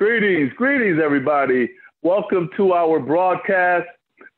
Greetings, greetings, everybody. Welcome to our broadcast.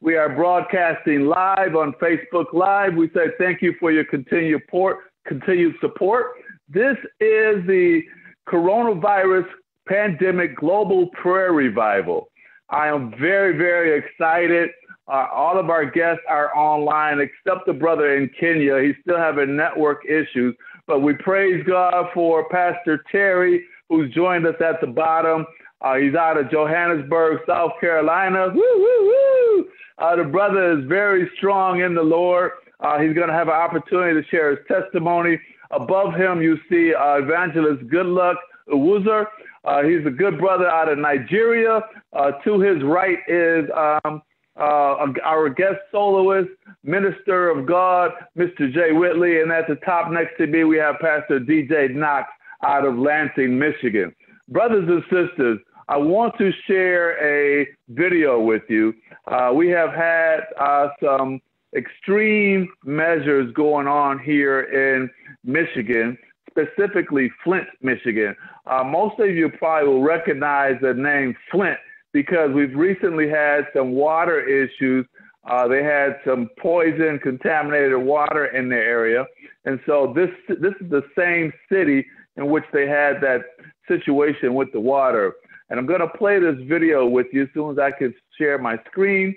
We are broadcasting live on Facebook Live. We say thank you for your continued support. Continued support. This is the coronavirus pandemic global prayer revival. I am very, very excited. Uh, all of our guests are online, except the brother in Kenya. He's still having network issues, but we praise God for Pastor Terry who's joined us at the bottom. Uh, he's out of Johannesburg, South Carolina. Woo, woo, woo. Uh, the brother is very strong in the Lord. Uh, he's going to have an opportunity to share his testimony. Above him, you see uh, Evangelist Goodluck Uwuzer. Uh, he's a good brother out of Nigeria. Uh, to his right is um, our guest soloist, Minister of God, Mr. Jay Whitley. And at the top next to me, we have Pastor DJ Knox out of Lansing, Michigan. Brothers and sisters, I want to share a video with you. Uh, we have had uh, some extreme measures going on here in Michigan, specifically Flint, Michigan. Uh, most of you probably will recognize the name Flint because we've recently had some water issues. Uh, they had some poison, contaminated water in the area, and so this this is the same city in which they had that situation with the water. And I'm going to play this video with you as soon as I can share my screen.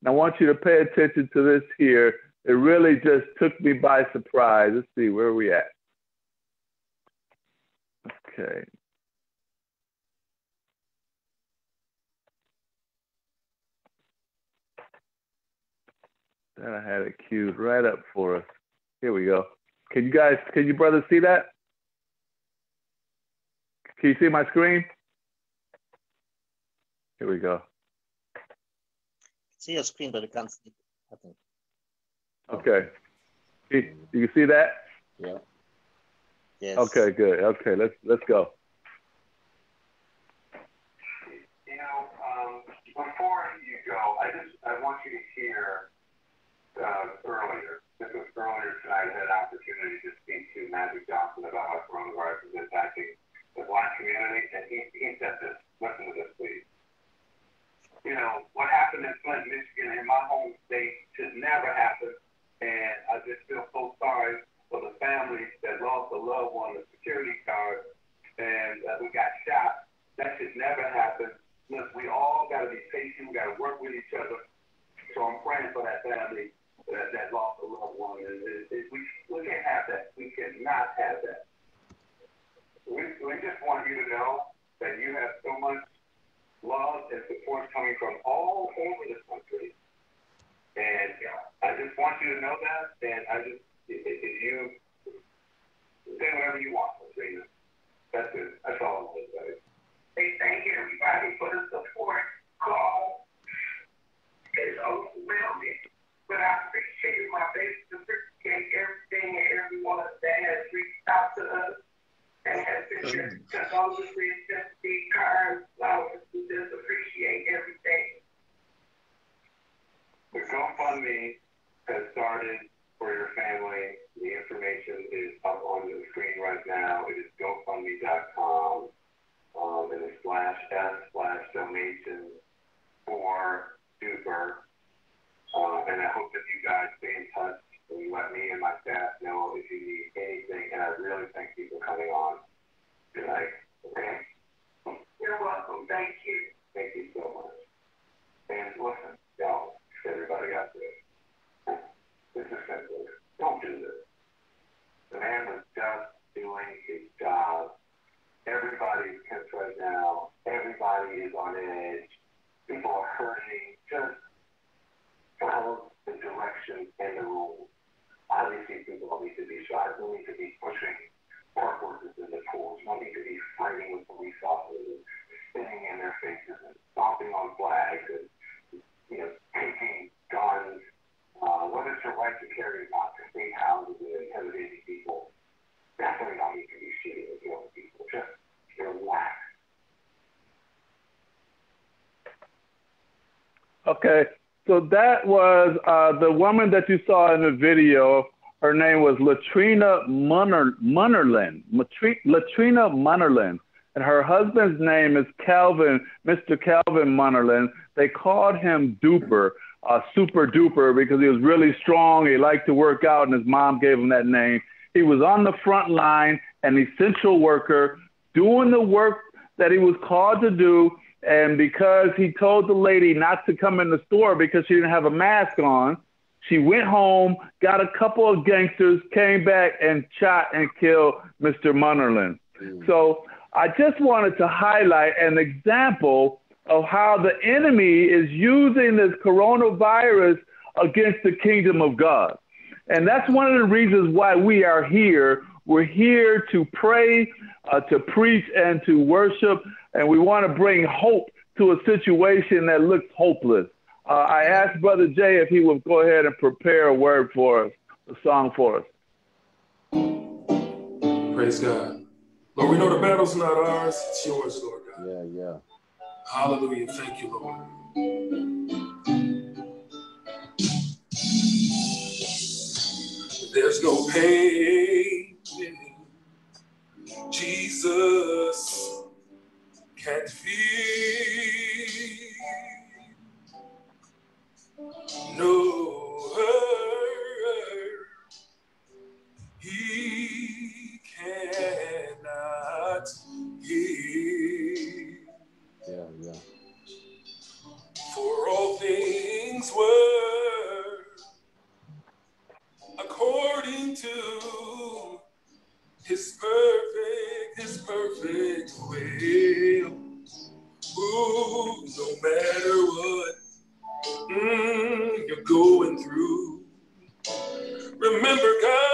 And I want you to pay attention to this here. It really just took me by surprise. Let's see, where are we at? Okay. Then I had it queued right up for us. Here we go. Can you guys, can you brothers see that? Can you see my screen? Here we go. See your screen, but I can't see it. I think. Okay. You, you see that? Yeah. Yes. Okay, good. Okay, let's let's go. You know, um, before you go, I just I want you to hear uh, earlier. This was earlier tonight. I had an opportunity to speak to Magic Johnson about how coronavirus is impacting the black community, and he, he said this. Listen to this, please. You know, what happened in Flint, Michigan, in my home state, should never happen. And I just feel so sorry for the families that lost a loved one, a security guard, and uh, we got shot. That should never happen. Look, we all got to be patient. We got to work with each other. So I'm praying for that family that, that lost a loved one. And it, it, we, we can't have that. We cannot have that we, we just want you to know that you have so much love and support coming from all over the country. And I just want you to know that. And I just, if, if you say whatever you want, Latrina. That's it. That's all I'm going to. Hey, thank you, everybody, for the support call. It's overwhelming. But I appreciate my base, appreciate everything and everyone that has reached out to us The GoFundMe has started for your family. The information is up on the screen right now. It is GoFundMe.com um, and it's slash S slash donation for Duper. Uh, and I hope that you guys stay in touch and you let me and my staff know if you need anything. And I really thank you for coming on tonight. Okay? You're welcome. Thank you. Thank you so much. And listen, y'all, everybody out there, this is simple. Don't do this. The man was just doing his job. Everybody's tense right now. Everybody is on edge. People are hurting. Just follow the directions and the rules. Obviously, people don't need to be shot. Don't need to be pushing park workers in the schools. Don't need to be fighting with police officers, spitting in their faces, and stomping on flags, and you know, taking guns. Uh, what is your right to carry not to state houses and intimidating people? Definitely don't need to be shooting at young people. Just relax. Okay. So that was uh, the woman that you saw in the video. Her name was Latrina Munner, Munerlyn. Latrina Munerlyn. and her husband's name is Calvin, Mr. Calvin Munerlyn. They called him Duper, uh, Super Duper, because he was really strong. He liked to work out, and his mom gave him that name. He was on the front line, an essential worker, doing the work that he was called to do. And because he told the lady not to come in the store because she didn't have a mask on, she went home, got a couple of gangsters, came back and shot and killed Mr. Munerlyn. Mm. So I just wanted to highlight an example of how the enemy is using this coronavirus against the kingdom of God. And that's one of the reasons why we are here. We're here to pray, uh, to preach, and to worship. And we want to bring hope to a situation that looks hopeless. Uh, I asked Brother Jay if he would go ahead and prepare a word for us, a song for us. Praise God. Lord, we know the battle's not ours, it's yours, Lord God. Yeah, yeah. Hallelujah. Thank you, Lord. There's no pain Jesus can't feel. No hurt he cannot heal. Yeah, yeah. For all things were according to his his perfect will. Ooh, no matter what mm, you're going through. Remember, God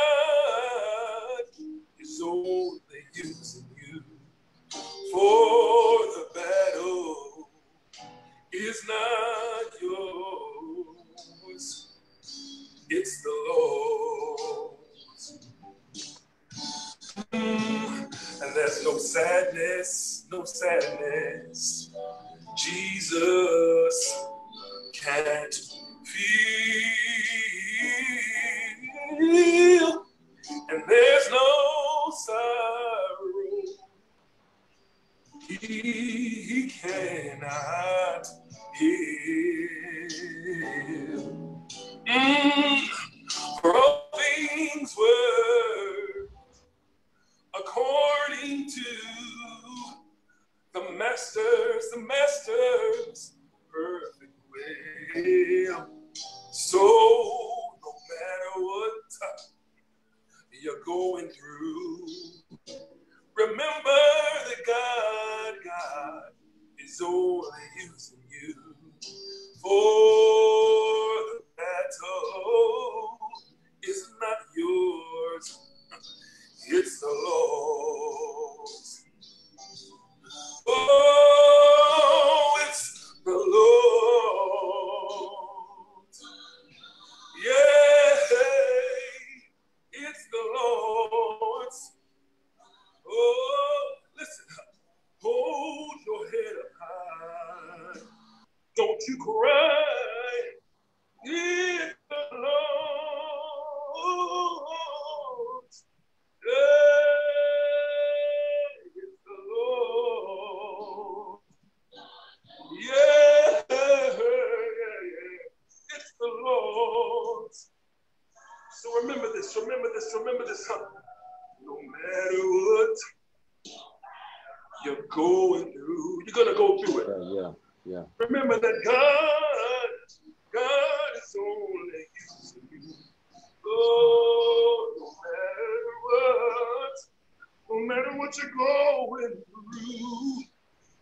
what, no matter what you're going through,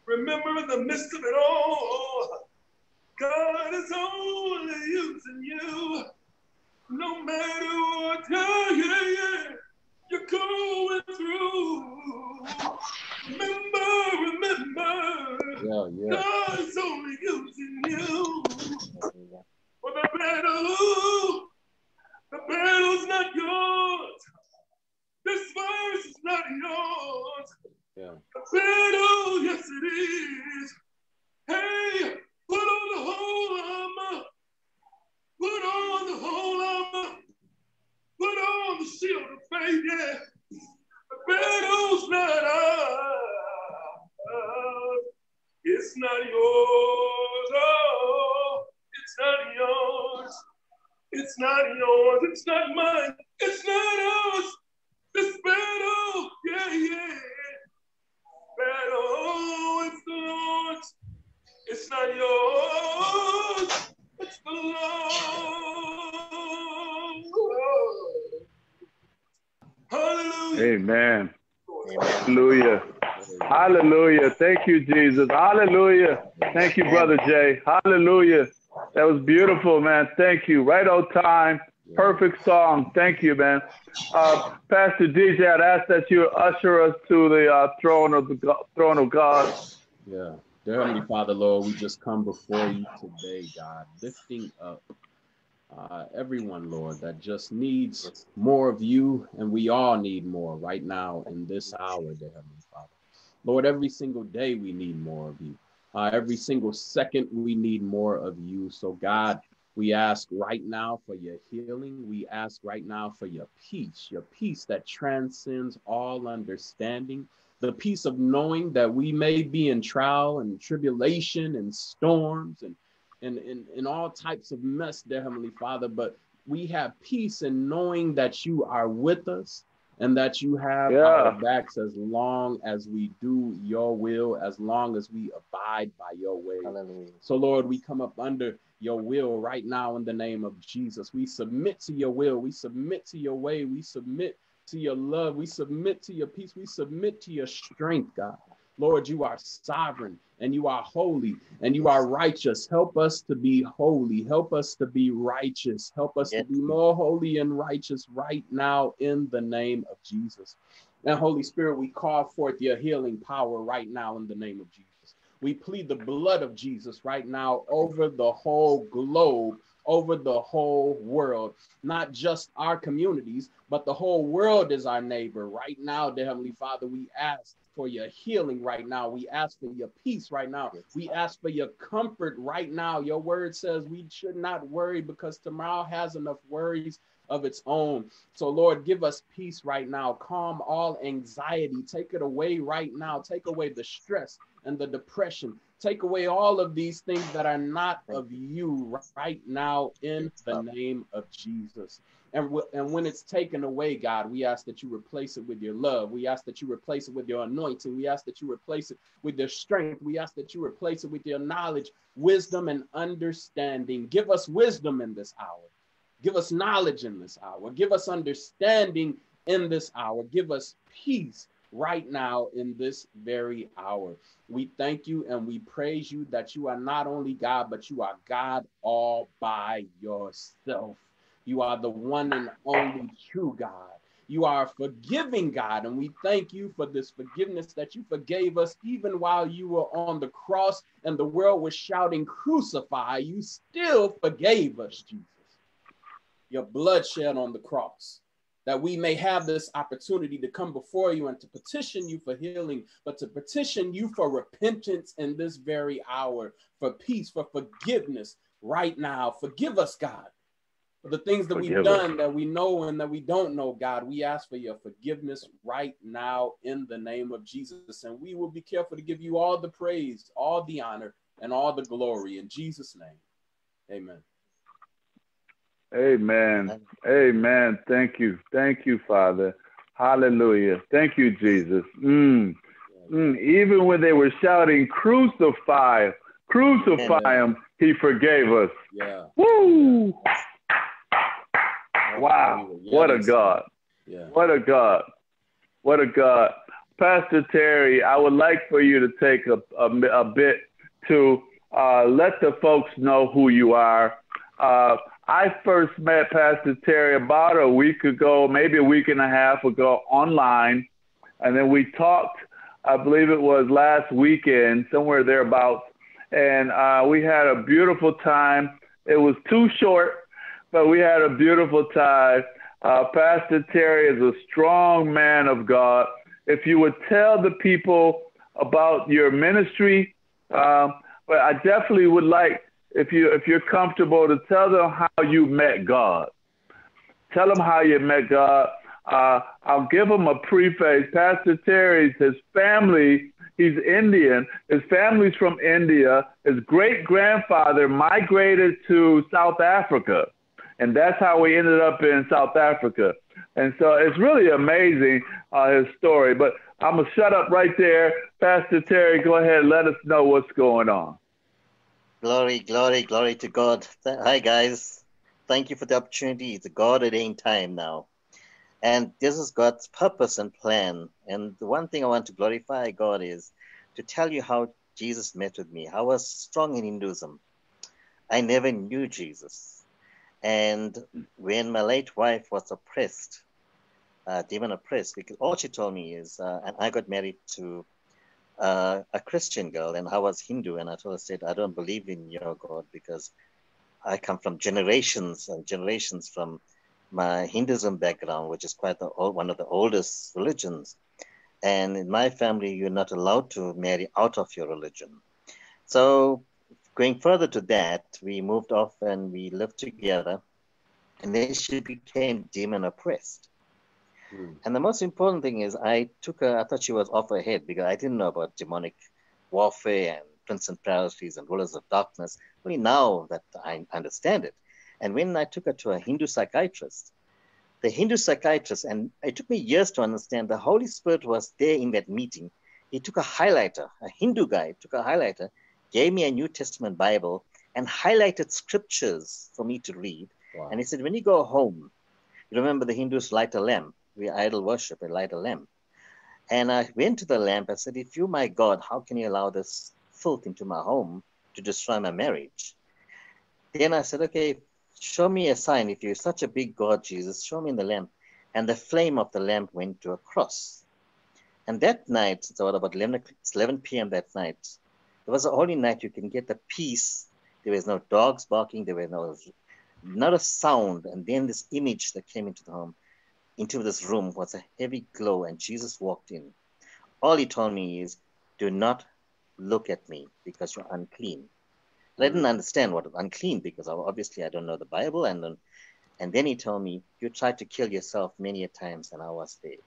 remember in the midst of it all, God is only using you. No matter what, yeah, yeah, yeah, you're going through. Remember, remember. Yeah, yeah. God's only using you for the battle. The battle's not yours. This verse is not yours. Yeah. The oh, battle, yes it is. Hey, put on the whole armor. Put on the whole armor. Put on the shield of faith, yeah. The battle's not ours. It's not yours. Oh, it's not yours. It's not yours. It's not mine. It's not ours. This battle, yeah, yeah. Battle, it's the Lord's. It's not yours. It's the Lord. Hallelujah. Amen. Hallelujah. Hallelujah. Thank you, Jesus. Hallelujah. Thank you, Brother Jay. Hallelujah. That was beautiful, man. Thank you. Right on time. Perfect song. Thank you, man. Uh, Pastor DJ, I'd ask that you usher us to the uh, throne of the go- throne of God. Yeah. Dear Heavenly Father, Lord, we just come before you today, God, lifting up uh, everyone, Lord, that just needs more of you, and we all need more right now in this hour, dear Heavenly Father. Lord, every single day we need more of you. Uh, every single second we need more of you. So, God, we ask right now for your healing. We ask right now for your peace, your peace that transcends all understanding, the peace of knowing that we may be in trial and tribulation and storms and and, and, and all types of mess, dear Heavenly Father, but we have peace in knowing that you are with us and that you have Yeah. our backs as long as we do your will, as long as we abide by your way. Hallelujah. So, Lord, we come up under your will right now in the name of Jesus. We submit to your will. We submit to your way. We submit to your love. We submit to your peace. We submit to your strength, God. Lord, you are sovereign and you are holy and you are righteous. Help us to be holy. Help us to be righteous. Help us Yes. to be more holy and righteous right now in the name of Jesus. And Holy Spirit, we call forth your healing power right now in the name of Jesus. We plead the blood of Jesus right now over the whole globe, over the whole world, not just our communities, but the whole world is our neighbor. Right now, dear Heavenly Father, we ask for your healing right now. We ask for your peace right now. We ask for your comfort right now. Your word says we should not worry because tomorrow has enough worries of its own. So, Lord, give us peace right now. Calm all anxiety. Take it away right now. Take away the stress and the depression. Take away all of these things that are not of you right now in the name of Jesus. And, w- and when it's taken away, God, we ask that you replace it with your love. We ask that you replace it with your anointing. We ask that you replace it with your strength. We ask that you replace it with your knowledge, wisdom, and understanding. Give us wisdom in this hour. Give us knowledge in this hour. Give us understanding in this hour. Give us peace right now in this very hour. We thank you and we praise you that you are not only God, but you are God all by yourself. You are the one and only true God. You are a forgiving God, and we thank you for this forgiveness that you forgave us even while you were on the cross and the world was shouting, Crucify. You still forgave us, Jesus. Your blood shed on the cross that we may have this opportunity to come before you and to petition you for healing, but to petition you for repentance in this very hour, for peace, for forgiveness right now. Forgive us, God, for the things that we've Forgive us. done that we know and that we don't know, God. We ask for your forgiveness right now in the name of Jesus. And we will be careful to give you all the praise, all the honor, and all the glory in Jesus' name. Amen. Amen. Amen. Thank you. Thank you, Father. Hallelujah. Thank you, Jesus. Mm. Mm. Even when they were shouting, Crucify, crucify Amen. him, he forgave us. Yeah. Woo! Wow. Yeah, What a God. Yeah. What a God. What a God. Pastor Terry, I would like for you to take a, a, a bit to uh, let the folks know who you are. Uh, I first met Pastor Terry about a week ago, maybe a week and a half ago online. And then we talked, I believe it was last weekend, somewhere thereabouts. And uh, we had a beautiful time. It was too short, but we had a beautiful time. Uh, Pastor Terry is a strong man of God. If you would tell the people about your ministry, um, but I definitely would like, if you if you're comfortable, to tell them how you met God. Tell them how you met God. Uh, I'll give them a preface. Pastor Terry's his family He's Indian. His family's from India. His great grandfather migrated to South Africa. And that's how we ended up in South Africa. And so it's really amazing, uh, his story. But I'm to shut up right there. Pastor Terry, go ahead let us know what's going on. Glory, glory, glory to God. Hi, guys. Thank you for the opportunity. It's a God ordained time now. And this is God's purpose and plan. And the one thing I want to glorify God is to tell you how Jesus met with me. I was strong in Hinduism. I never knew Jesus. And when my late wife was oppressed, uh, demon oppressed, because all she told me is, uh, and I got married to uh, a Christian girl, and I was Hindu, and I told her, said, I don't believe in your God because I come from generations and generations from my Hinduism background, which is quite the one of the oldest religions. And in my family, you're not allowed to marry out of your religion. So, going further to that, we moved off and we lived together. And then she became demon oppressed. Hmm. And the most important thing is, I took her, I thought she was off her head because I didn't know about demonic warfare and principalities and priorities and rulers of darkness. Only now that I understand it. And when I took her to a Hindu psychiatrist, the Hindu psychiatrist, and it took me years to understand, the Holy Spirit was there in that meeting. He took a highlighter, a Hindu guy took a highlighter, gave me a New Testament Bible, and highlighted scriptures for me to read. Wow. And he said, when you go home, you remember the Hindus light a lamp. We idol worship and light a lamp. And I went to the lamp. I said, if you, my God, how can you allow this filth into my home to destroy my marriage? Then I said, okay, Show me a sign. If you're such a big God, Jesus, show me in the lamp. And the flame of the lamp went to a cross. And that night, it's about 11, 11 p.m. that night, it was the only night you can get the peace. There was no dogs barking. There was no, not a sound. And then this image that came into the home, into this room was a heavy glow. And Jesus walked in. All he told me is, do not look at me because you're unclean. I didn't understand what unclean because obviously I don't know the Bible. And then, and then he told me, You tried to kill yourself many a times, and I was there.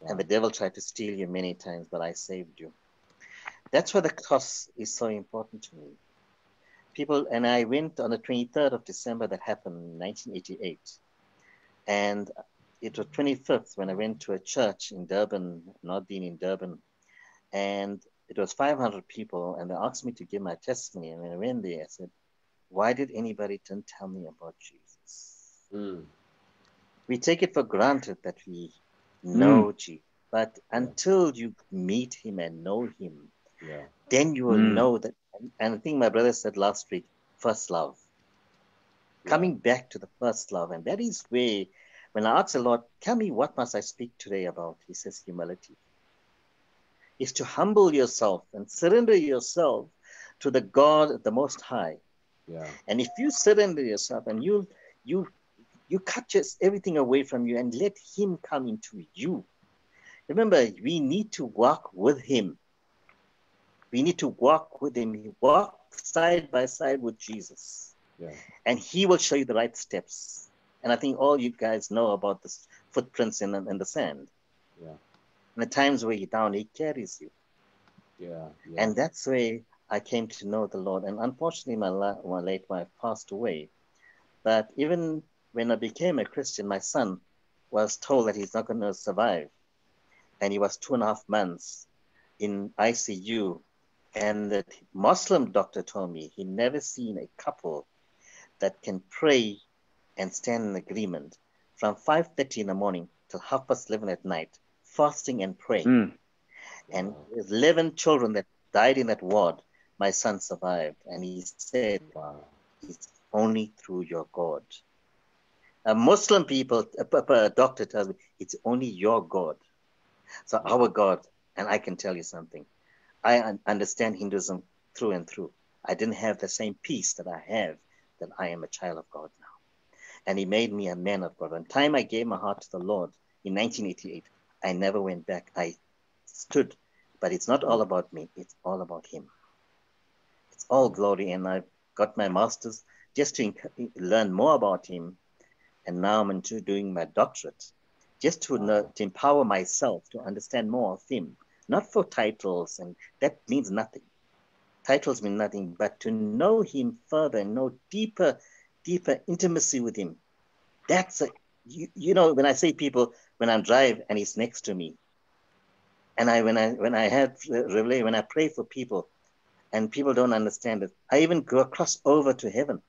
Wow. And the devil tried to steal you many times, but I saved you. That's why the cross is so important to me. People, and I went on the 23rd of December, that happened in 1988. And it was 25th when I went to a church in Durban, not being in Durban. And it was 500 people, and they asked me to give my testimony. And when I went there, I said, Why did anybody didn't tell me about Jesus? Mm. We take it for granted that we know mm. Jesus, but until you meet him and know him, yeah. then you will mm. know that. And I think my brother said last week, first love. Coming back to the first love. And that is where, when I ask the Lord, tell me what must I speak today about? He says humility is to humble yourself and surrender yourself to the God, the Most High. Yeah. And if you surrender yourself and you you you cut just everything away from you and let Him come into you. Remember, we need to walk with Him. We need to walk with Him. Walk side by side with Jesus. Yeah. And He will show you the right steps. And I think all you guys know about the footprints in, in the sand. Yeah. And the times where you're down, He carries you. Yeah, yeah. And that's where I came to know the Lord. And unfortunately, my, la- my late wife passed away. But even when I became a Christian, my son was told that he's not going to survive. And he was two and a half months in ICU. And the Muslim doctor told me he never seen a couple that can pray and stand in agreement from 5.30 in the morning till half past 11 at night fasting and praying. Mm. And 11 children that died in that ward, my son survived. And he said, wow. It's only through your God. A Muslim people, a, a doctor tells me, it's only your God. So our God, and I can tell you something. I understand Hinduism through and through. I didn't have the same peace that I have that I am a child of God now. And he made me a man of God. When time I gave my heart to the Lord in 1988, I never went back. I stood. But it's not all about me, it's all about Him. It's all glory. And I got my master's just to learn more about Him. And now I'm into doing my doctorate just to, know, to empower myself to understand more of Him not for titles, and that means nothing. Titles mean nothing, but to know Him further, know deeper, deeper intimacy with Him. That's a, you, you know, when I say people, when I drive and He's next to me, and I when I when I have relay when I pray for people, and people don't understand it, I even go across over to heaven.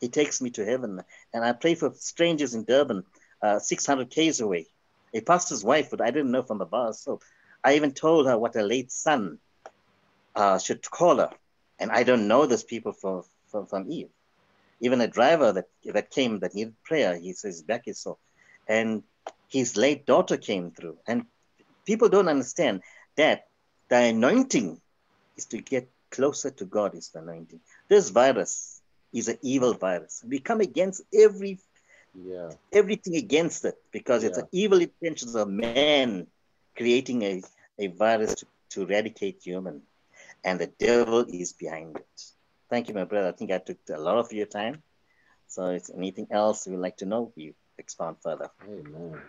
He takes me to heaven, and I pray for strangers in Durban, uh, 600 k's away. A pastor's wife, but I didn't know from the bar, so I even told her what her late son uh, should call her. And I don't know those people from, from, from Eve. Even a driver that, that came that needed prayer, he says, back is so. And his late daughter came through. And people don't understand that the anointing is to get closer to God, is the anointing. This virus is an evil virus. We come against every Yeah. everything against it because it's Yeah. an evil intentions of man creating a, a virus to, to eradicate human and the devil is behind it thank you my brother i think i took a lot of your time so if anything else you would like to know we expound further Amen.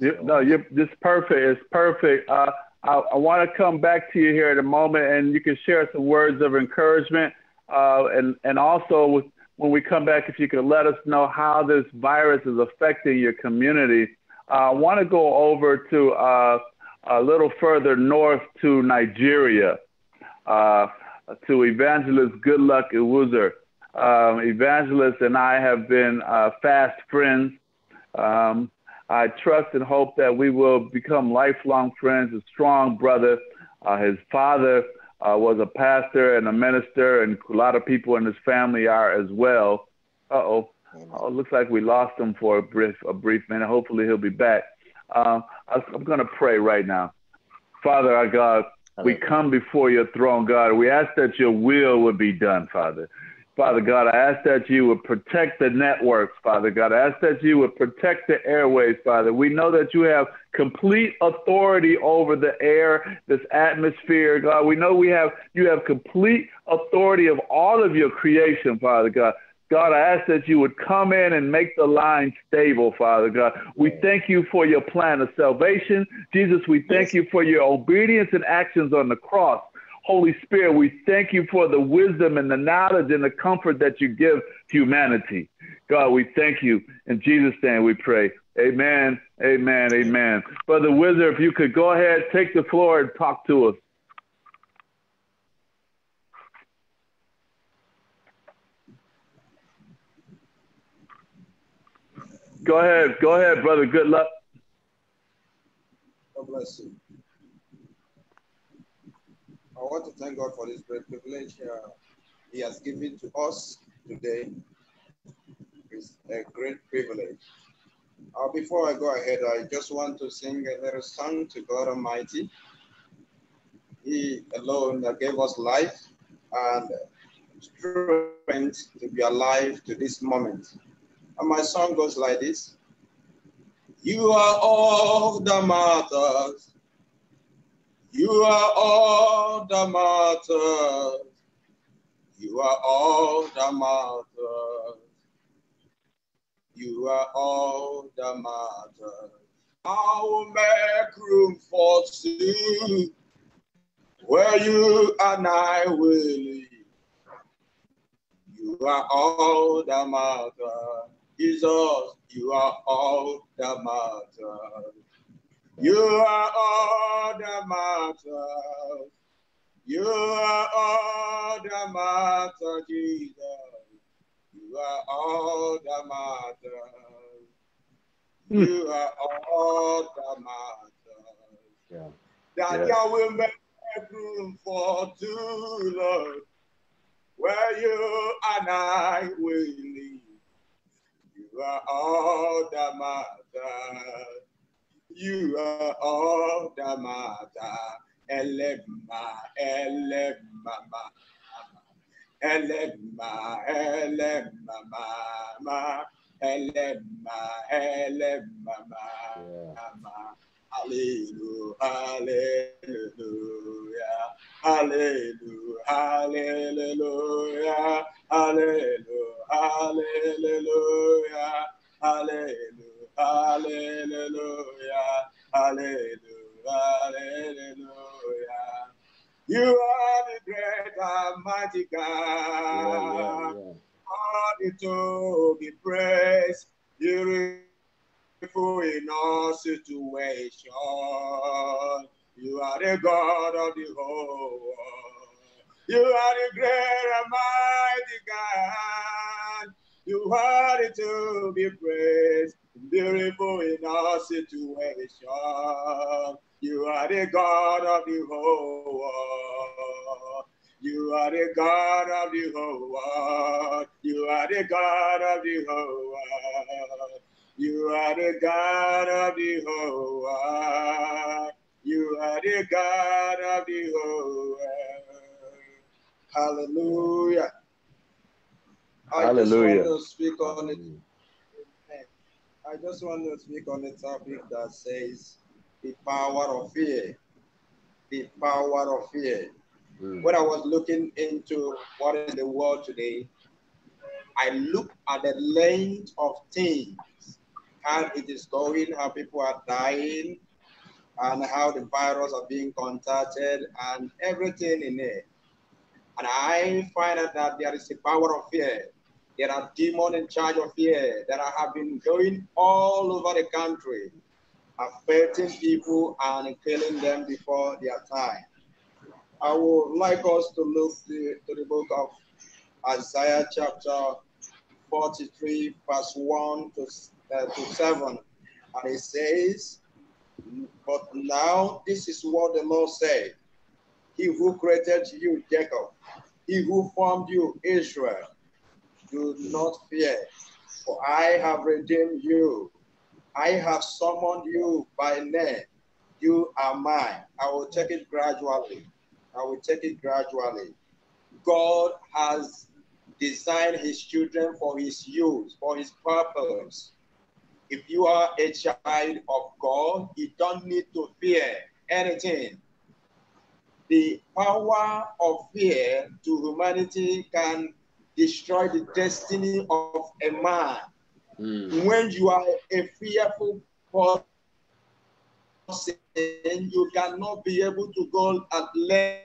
You, no, you're this perfect. It's perfect. Uh, I, I want to come back to you here in a moment, and you can share some words of encouragement, uh, and and also with, when we come back, if you could let us know how this virus is affecting your community. Uh, I want to go over to uh, a little further north to Nigeria, uh, to Evangelist Goodluck Iwuzer. Um, Evangelist and I have been uh, fast friends. Um, I trust and hope that we will become lifelong friends. A strong brother. Uh, his father uh, was a pastor and a minister, and a lot of people in his family are as well. Uh oh. Oh, looks like we lost him for a brief, a brief minute. Hopefully, he'll be back. I- I'm going to pray right now. Father, our God, we come before your throne, God. We ask that your will would be done, Father. Father God, I ask that you would protect the networks, Father God. I ask that you would protect the airways, Father. We know that you have complete authority over the air, this atmosphere, God. We know we have you have complete authority of all of your creation, Father God. God, I ask that you would come in and make the line stable, Father God. We thank you for your plan of salvation. Jesus, we thank you for your obedience and actions on the cross. Holy Spirit, we thank you for the wisdom and the knowledge and the comfort that you give humanity. God, we thank you. In Jesus' name we pray. Amen, amen, amen. Brother Wizard, if you could go ahead, take the floor and talk to us. Go ahead, go ahead, brother. Good luck. God bless you. I want to thank God for this great privilege uh, He has given to us today. It's a great privilege. Uh, before I go ahead, I just want to sing a little song to God Almighty. He alone gave us life and strength to be alive to this moment. And my song goes like this. You are all that matters. You are all that matters. You are all that matters. You are all that matters. I will make room for two where you and I will live. You are all that matters. Jesus, you are all that matters. You are all that matters. You are all that matters, Jesus. You are all that matters. Hmm. You are all that matters. Yeah. That Yeah. you will make room for two, Lord, where you and I will live. You are all that matters. You are all that matter. Elema, elema, elema, elema, mama, elema, elema, mama. Hallelujah, hallelujah, hallelujah, hallelujah, hallelujah, hallelujah, hallelujah, hallelujah, hallelujah. You are the great and mighty Yeah, God. yeah. Worthy to be praised. Beautiful in all situations. You are the God of the whole world. You are the great and mighty God. You are the to be praised. Beautiful in all situations. You are the God of the whole world. You are the God of the whole world. You are the God of the whole world. You are the God of the whole world. You are the God of the whole world. Hallelujah. I Hallelujah. just want to speak on it. I just want to speak on a topic that says the power of fear. The power of fear. Mm. When I was looking into what is the world today, I look at the length of things, how it is going, how people are dying, and how the virus are being contacted, and everything in it. And I find out that there is a power of fear. There are demons in charge of fear that have been going all over the country, affecting people and killing them before their time. I would like us to look the, to the book of Isaiah chapter 43, verse 1 to, uh, to 7. And it says, But now this is what the Lord said He who created you, Jacob, he who formed you, Israel, do not fear, for I have redeemed you. I have summoned you by name. You are mine. I will take it gradually. I will take it gradually. God has designed his children for his use, for his purpose. If you are a child of God, you don't need to fear anything. The power of fear to humanity can destroy the destiny of a man. Mm. When you are a fearful person, you cannot be able to go and learn.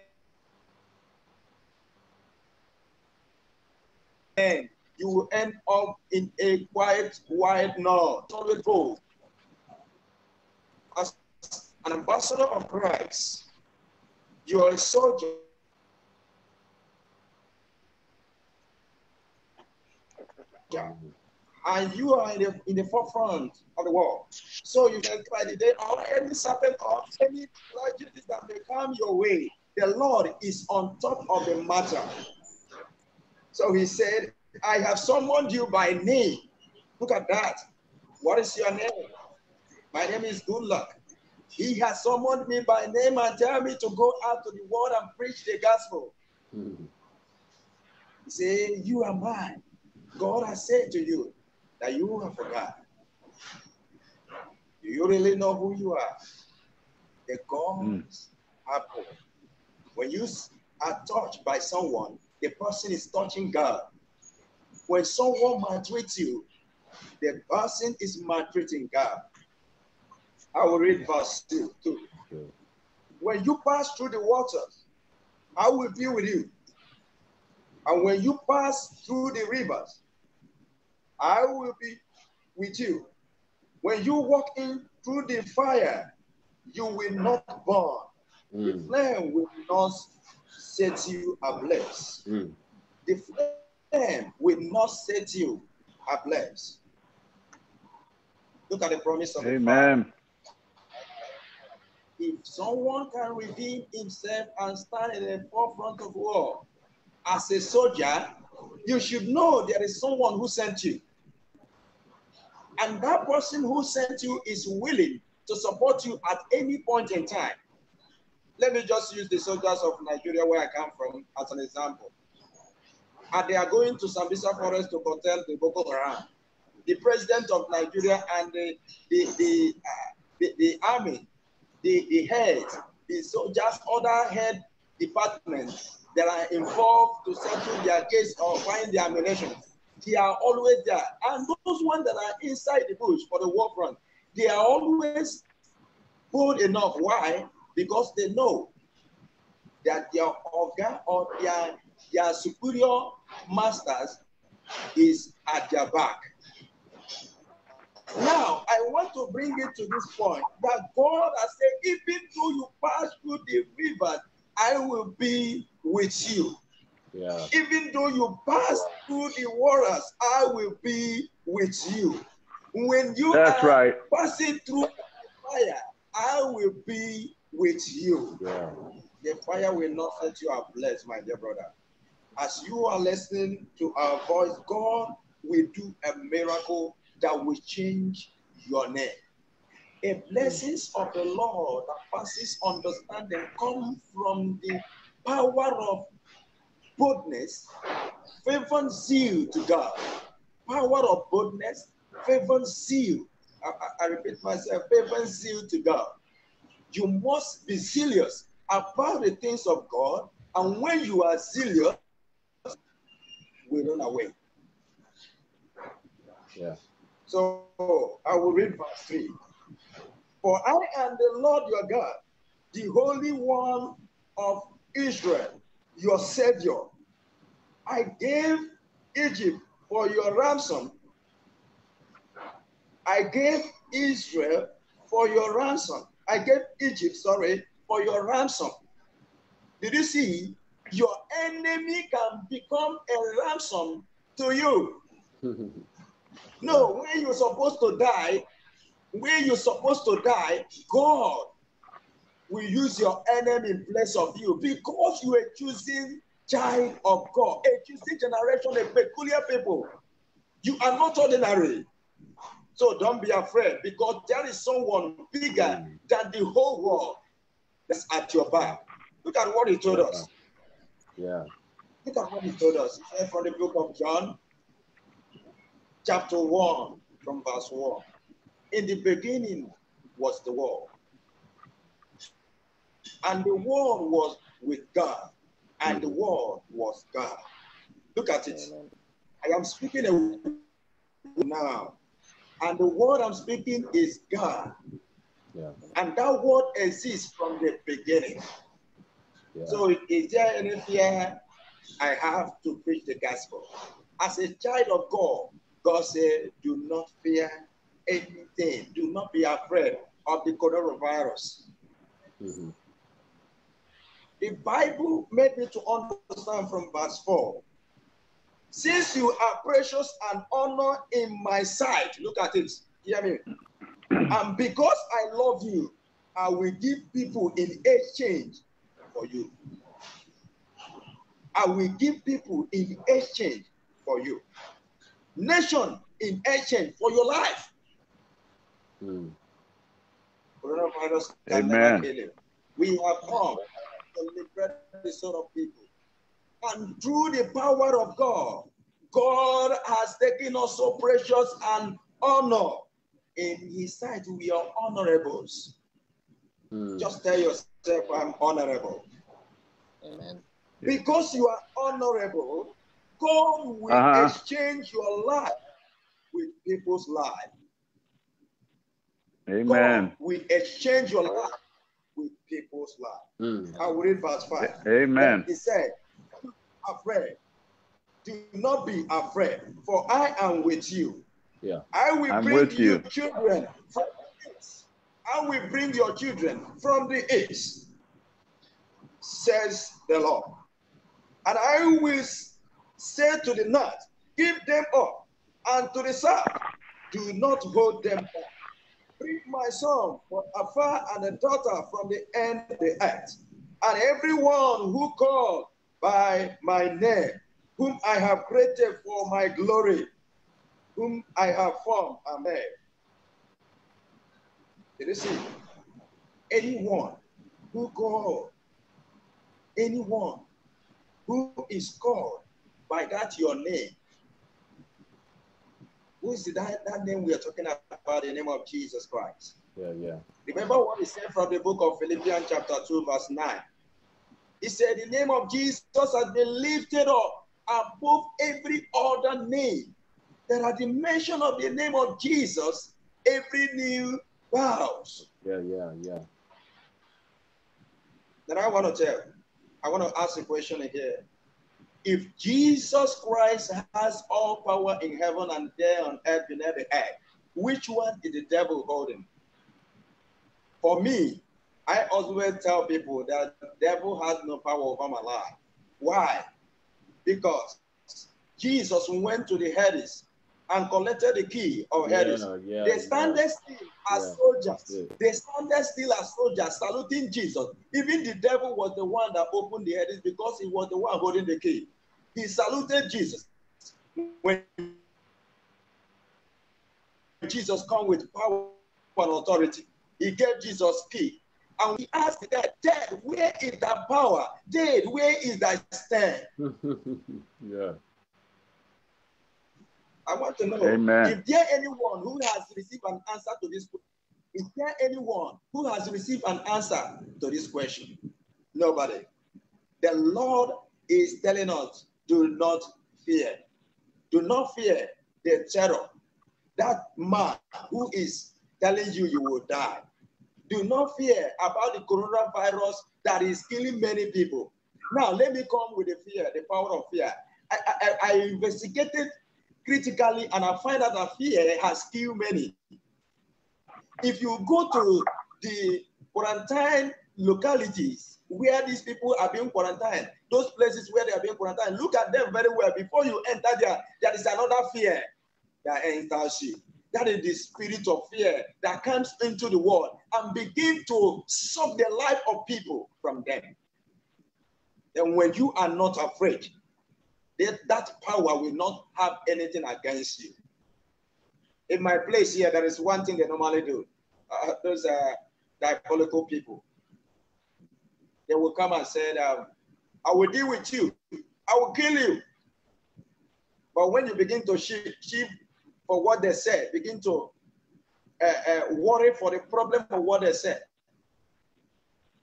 You will end up in a quiet, quiet north. Solid gold. As an ambassador of Christ, you are a soldier. and you are in the, in the forefront of the war. So you can by the day or any serpent or any tragedy that may come your way, the Lord is on top of the matter. So he said, I have summoned you by name. Look at that. What is your name? My name is Good Luck. He has summoned me by name and tell me to go out to the world and preach the gospel. Mm. He said, You are mine. God has said to you that you have forgotten. Do you really know who you are? The God's apple. When you are touched by someone, the person is touching God. When someone maltreats you, the person is maltreating God. I will read verse 2. two. When you pass through the waters, I will be with you. And when you pass through the rivers, I will be with you. When you walk in through the fire, you will not burn. The Mm. flame will not set you ablaze. Mm. The flame will not set you ablaze. Look at the promise of. Amen. If someone can redeem himself and stand in the forefront of war as a soldier, you should know there is someone who sent you. And that person who sent you is willing to support you at any point in time. Let me just use the soldiers of Nigeria where I come from as an example. And they are going to Sambisa Forest to curtail the Boko Haram. The president of Nigeria and the, the, the, uh, the, the army, the, the head, the soldiers, other head departments that are involved to settle their case or find their ammunition. They are always there. And those ones that are inside the bush for the war front, they are always bold enough. Why? Because they know that their organ or their, their superior masters is at their back. Now, I want to bring it to this point that God has said, even though you pass through the river, I will be with you. Yeah. Even though you pass through the waters, I will be with you. When you That's are right. passing through the fire, I will be with you. Yeah. The fire will not set you ablaze, my dear brother. As you are listening to our voice, God will do a miracle that will change your name. A blessings of the Lord that passes understanding come from the power of boldness, fervent zeal to God. Power of boldness, fervent zeal. I, I- I repeat myself, fervent zeal to God. You must be zealous about the things of God, and when you are zealous, we run away. Yeah. So I will read verse 3. For I am the Lord your God, the Holy One of Israel, your Savior. I gave Egypt for your ransom. I gave Israel for your ransom. I gave Egypt, sorry, for your ransom. Did you see? Your enemy can become a ransom to you. No, when you're supposed to die, when you're supposed to die, God will use your enemy in place of you because you are choosing child of God, a choosing generation, a peculiar people. You are not ordinary. So don't be afraid because there is someone bigger than the whole world that's at your back. Look at what he told us. Yeah. Look at what he told us. He said from the book of John, chapter 1, from verse 1. In the beginning was the Word, and the Word was with God, and the Word was God. Look at it. I am speaking a now, and the word I'm speaking is God, Yeah. and that word exists from the beginning. Yeah. So, is there any fear I have to preach the gospel? As a child of God, God said, Do not fear anything, do not be afraid of the coronavirus. Mhm. The Bible made me to understand from verse 4. Since you are precious and honor in my sight, look at it, hear me. And because I love you, I will give people in exchange for you. I will give people in exchange for you. Nation in exchange for your life. Mm. Coronavirus Amen. never kill you. We have come to liberate the soul of people. And through the power of God, God has taken us so precious and honor. In his sight, we are honorables. Mm. Just tell yourself, I'm honorable. Amen. Because you are honorable, God will Uh-huh. exchange your life with people's life. Amen. God will exchange your life with people's life. Mm. I will read verse 5. Amen. He said, "Do not afraid. Do not be afraid, for I am with you. Yeah. I will I'm bring with you you. children from the east. I will bring your children from the east, says the Lord. And I will say to the north, give them up, and to the south, do not hold them back. Bring my son from afar and a daughter from the end of the earth. And everyone who called by my name, whom I have created for my glory, whom I have formed and made. See? Anyone who called, anyone who is called by that your name, who is that, that name we are talking about, the name of Jesus Christ? Yeah. Yeah. Remember what he said from the book of Philippians, chapter 2, verse 9. He said, The name of Jesus has been lifted up above every other name. That at the mention of the name of Jesus, every knee bows. Yeah. Yeah. Yeah. Then I want to tell. I want to ask a question here. If Jesus Christ has all power in heaven and there on earth beneath the earth, which one is the devil holding? For me, I always tell people that the devil has no power over my life. Why? Because Jesus went to the Hades and collected the key of Yeah, Hades. yeah, they stand yeah. still as Yeah, soldiers. yeah. They stand still as soldiers, saluting Jesus. Even the devil was the one that opened the Hades because he was the one holding the key. He saluted Jesus. When Jesus come with power and authority, he gave Jesus key. And we asked that, dead, where is that power? Dead, where is that stand? yeah. I want to know Amen. if there anyone who has received an answer to this question. Is there anyone who has received an answer to this question? Nobody. The Lord is telling us, do not fear. Do not fear the terror. That man who is telling you you will die. Do not fear about the coronavirus that is killing many people. Now, let me come with the fear, the power of fear. I, I, I investigated critically and I find out that fear has killed many. If you go to the quarantine localities where these people are being quarantined, those places where they are being quarantined, look at them very well. Before you enter there, there is another fear that enters you. That is the spirit of fear that comes into the world and begin to suck the life of people from them. And when you are not afraid, that, that power will not have anything against you. In my place here, there is one thing they normally do. Uh, those are diabolical people. They will come and say, um, I will deal with you. I will kill you. But when you begin to shift for what they said, begin to uh, uh, worry for the problem of what they said.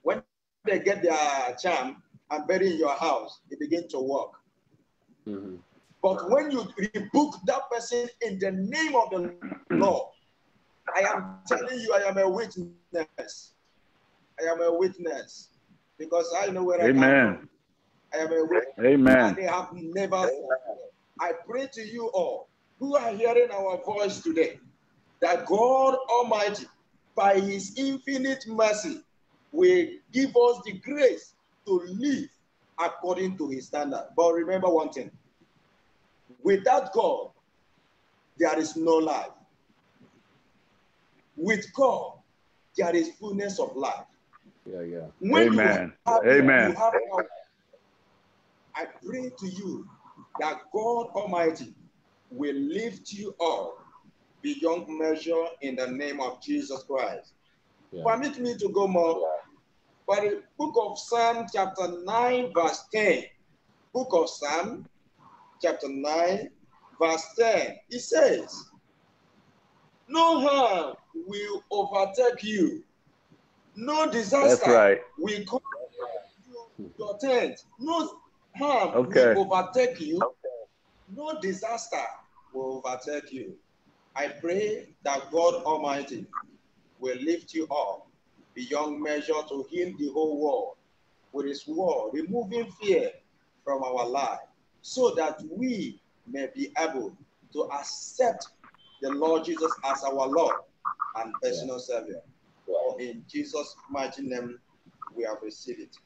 When they get their charm and bury in your house, they begin to work. Mhm. But when you rebuke that person in the name of the Lord, I am telling you, I am a witness. I am a witness because I know where I Amen. am from. I am a witness. Amen. they have never. I pray to you all who are hearing our voice today that God Almighty, by His infinite mercy, will give us the grace to live according to His standard. But remember one thing without God, there is no life. With God, there is fullness of life. Yeah, yeah. When Amen. You have, Amen. you have power, I pray to you that God Almighty will lift you up beyond measure in the name of Jesus Christ. Yeah. Permit me to go more. But the book of Psalm, chapter 9, verse 10. Book of Psalm, chapter 9, verse 10. It says, No harm will overtake you, no disaster That's right. will come to your tent. No harm Okay. will overtake you. No disaster will overtake you. I pray that God Almighty will lift you up beyond measure to heal the whole world with His word, removing fear from our life, so that we may be able to accept the Lord Jesus as our Lord and personal Savior. For in Jesus' mighty name, we have received it.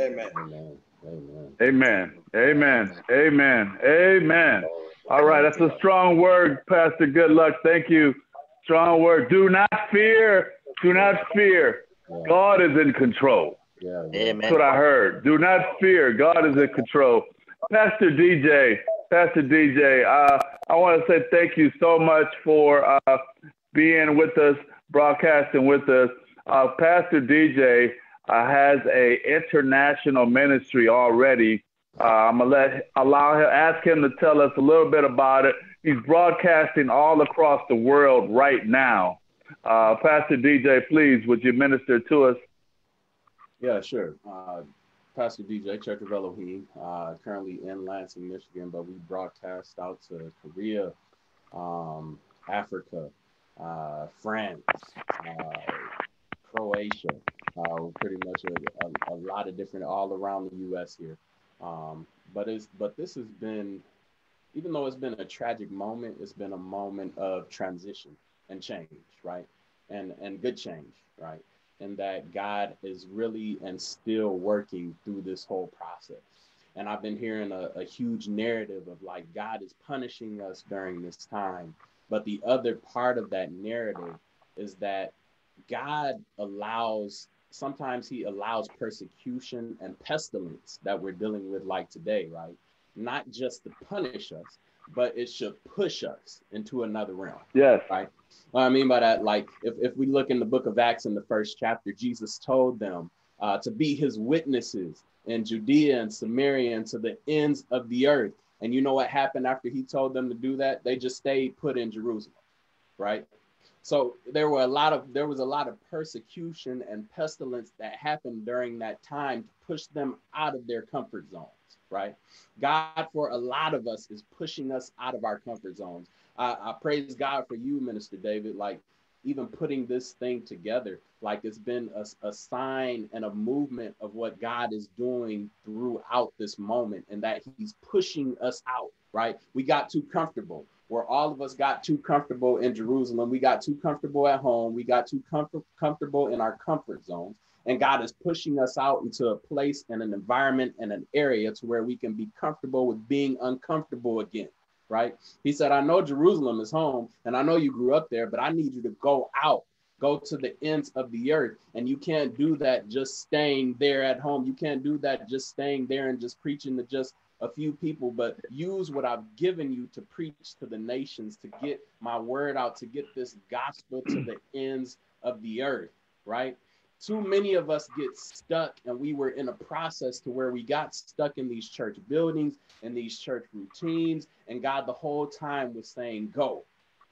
Amen. Amen. Amen. Amen. Amen. Amen. Amen. All right, that's a strong word, Pastor. Goodluck. Thank you. Strong word. Do not fear. Do not fear. God is in control. Yeah. yeah. Amen. That's what I heard. Do not fear. God is in control. Pastor DJ, Pastor DJ, uh, I want to say thank you so much for uh, being with us, broadcasting with us. Uh, Pastor DJ uh, has a international ministry already. Uh, I'm gonna let allow him, ask him to tell us a little bit about it. He's broadcasting all across the world right now. Uh, Pastor DJ, please, would you minister to us? Yeah, sure. Uh, Pastor DJ, Church of Elohim, uh, currently in Lansing, Michigan, but we broadcast out to Korea, um, Africa, uh, France, uh, Croatia, Uh, pretty much a, a, a, lot of different all around the U.S. here. Um, but it's but this has been, even though it's been a tragic moment, it's been a moment of transition and change, right? And and good change, right? And that God is really and still working through this whole process. And I've been hearing a, a huge narrative of like God is punishing us during this time. But the other part of that narrative is that God allows sometimes he allows persecution and pestilence that we're dealing with like today, right? Not just to punish us, but it should push us into another realm. Yes. Right. What I mean by that, like if, if we look in the book of Acts in the first chapter, Jesus told them uh, to be his witnesses in Judea and Samaria and to the ends of the earth. And you know what happened after he told them to do that? They just stayed put in Jerusalem, right? So there were a lot of there was a lot of persecution and pestilence that happened during that time to push them out of their comfort zones, right? God for a lot of us is pushing us out of our comfort zones. I, I praise God for you, Minister David. Like even putting this thing together, like it's been a, a sign and a movement of what God is doing throughout this moment, and that He's pushing us out. Right? We got too comfortable where all of us got too comfortable in Jerusalem. We got too comfortable at home. We got too comfort, comfortable in our comfort zones. And God is pushing us out into a place and an environment and an area to where we can be comfortable with being uncomfortable again. Right. He said, I know Jerusalem is home and I know you grew up there, but I need you to go out, go to the ends of the earth. And you can't do that just staying there at home. You can't do that just staying there and just preaching to just a few people, but use what I've given you to preach to the nations, to get my word out, to get this gospel to the ends of the earth, right? Too many of us get stuck, and we were in a process to where we got stuck in these church buildings and these church routines, and God the whole time was saying, Go,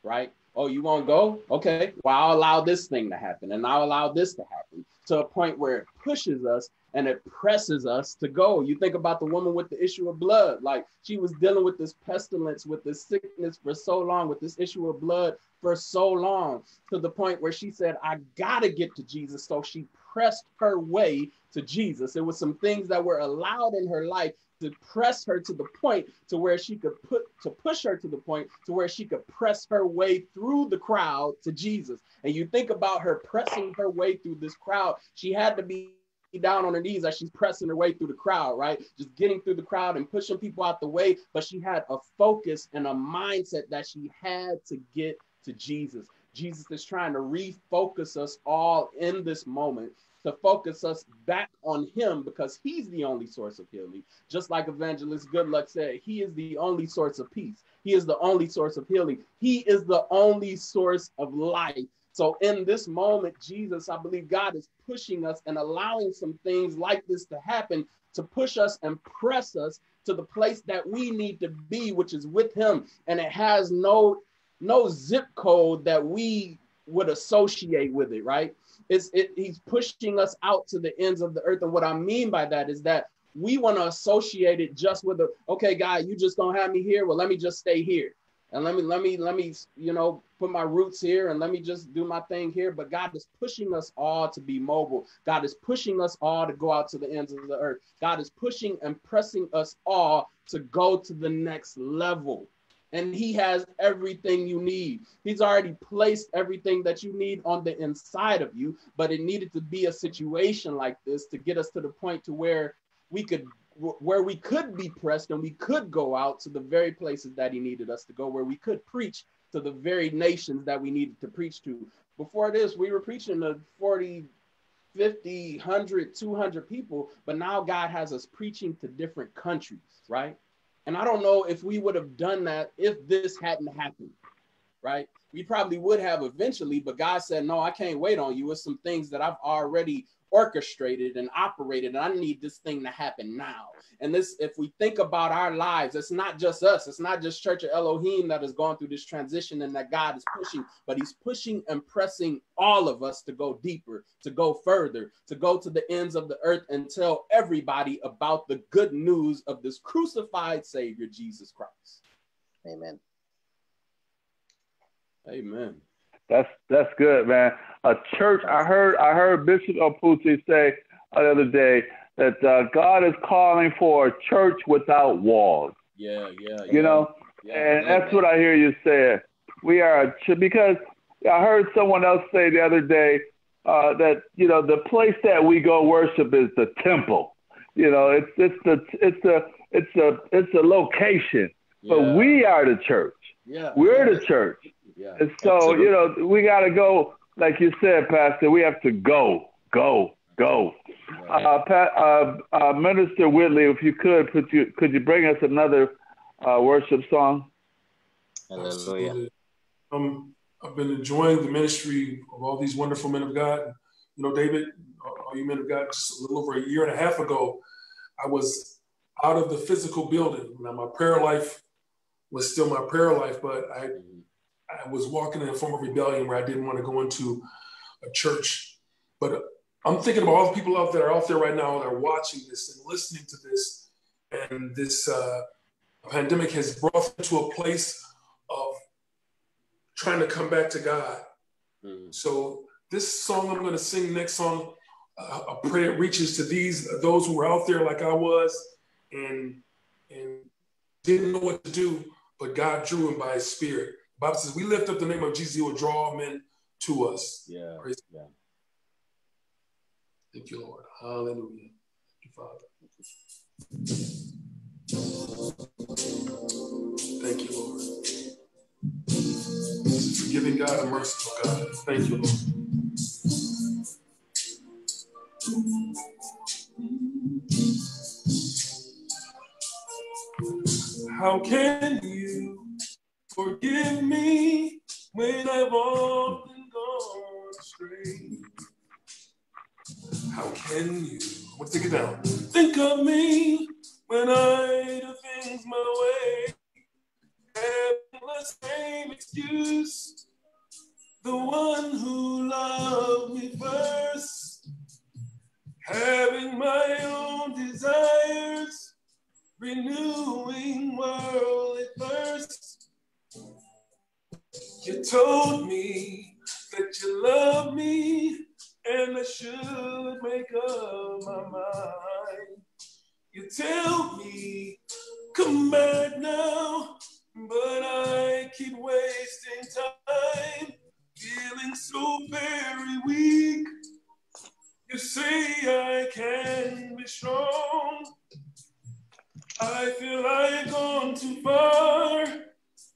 right? Oh, you won't go? Okay, well, I'll allow this thing to happen, and I'll allow this to happen to a point where it pushes us and it presses us to go. You think about the woman with the issue of blood, like she was dealing with this pestilence, with this sickness for so long, with this issue of blood for so long, to the point where she said, I gotta get to Jesus. So she pressed her way to Jesus. It was some things that were allowed in her life to press her to the point to where she could put to push her to the point to where she could press her way through the crowd to Jesus. And you think about her pressing her way through this crowd, she had to be down on her knees as she's pressing her way through the crowd, right? Just getting through the crowd and pushing people out the way. But she had a focus and a mindset that she had to get to Jesus. Jesus is trying to refocus us all in this moment to focus us back on him because he's the only source of healing. Just like Evangelist Goodluck said, he is the only source of peace. He is the only source of healing. He is the only source of life. So in this moment, Jesus, I believe God is pushing us and allowing some things like this to happen to push us and press us to the place that we need to be, which is with him. And it has no no zip code that we would associate with it, right? It's it, he's pushing us out to the ends of the earth. And what I mean by that is that we want to associate it just with the okay, God, you just gonna have me here. Well, let me just stay here and let me let me let me you know put my roots here and let me just do my thing here. But god is pushing us all to be mobile. God is pushing us all to go out to the ends of the earth. God is pushing and pressing us all to go to the next level. And he has everything you need. He's already placed everything that you need on the inside of you but it needed to be a situation like this to get us to the point to where we could where we could be pressed and we could go out to the very places that he needed us to go, where we could preach to the very nations that we needed to preach to. Before this, we were preaching to 40, 50, 100, 200 people, but now God has us preaching to different countries, right? And I don't know if we would have done that if this hadn't happened, right? We probably would have eventually, but God said, No, I can't wait on you. It's some things that I've already orchestrated and operated. And I need this thing to happen now. And this, if we think about our lives, it's not just us. It's not just Church of Elohim that is going through this transition and that God is pushing, but He's pushing and pressing all of us to go deeper, to go further, to go to the ends of the earth and tell everybody about the good news of this crucified Savior, Jesus Christ. Amen. Amen. That's that's good, man. A church. I heard I heard Bishop Oputi say the other day that uh, God is calling for a church without walls. Yeah, yeah. You know, yeah, and yeah, that's what I hear you say. We are a ch- because I heard someone else say the other day uh, that you know the place that we go worship is the temple. You know, it's it's the it's a it's a it's a location, but we are the church. Yeah. We're yeah, the church. Yeah. And so, Absolutely. you know, we got to go, like you said, Pastor, we have to go, go, go. Uh, Pat, uh, uh, Minister Whitley, if you could, could you, could you bring us another uh, worship song? Hallelujah. Um, I've been enjoying the ministry of all these wonderful men of God. You know, David, all you men of God, just a little over a year and a half ago, I was out of the physical building. Now, my prayer life was still my prayer life, but I, I was walking in a form of rebellion where I didn't want to go into a church. But I'm thinking about all the people out there out there right now that are watching this and listening to this, and this uh, pandemic has brought them to a place of trying to come back to God. Mhm. So this song I'm going to sing next song, uh, I pray it reaches to these those who were out there like I was, and and didn't know what to do, but God drew him by His Spirit. Bible says, "We lift up the name of Jesus; He will draw men to us." Yeah. Praise Yeah. Thank you, Lord. Hallelujah. Thank you, Father. Thank you, Lord. Forgiving God and merciful God. Thank you, Lord. How can you forgive me when I've often gone astray? How can you, let's take it down, think of me when I do things my way? Having the same excuse, the one who loved me first, having my own desires, renewing worldly thirst. You told me that you love me and I should make up my mind. You tell me, come back now, but I keep wasting time, feeling so very weak. You say I can be strong. I feel I've gone too far.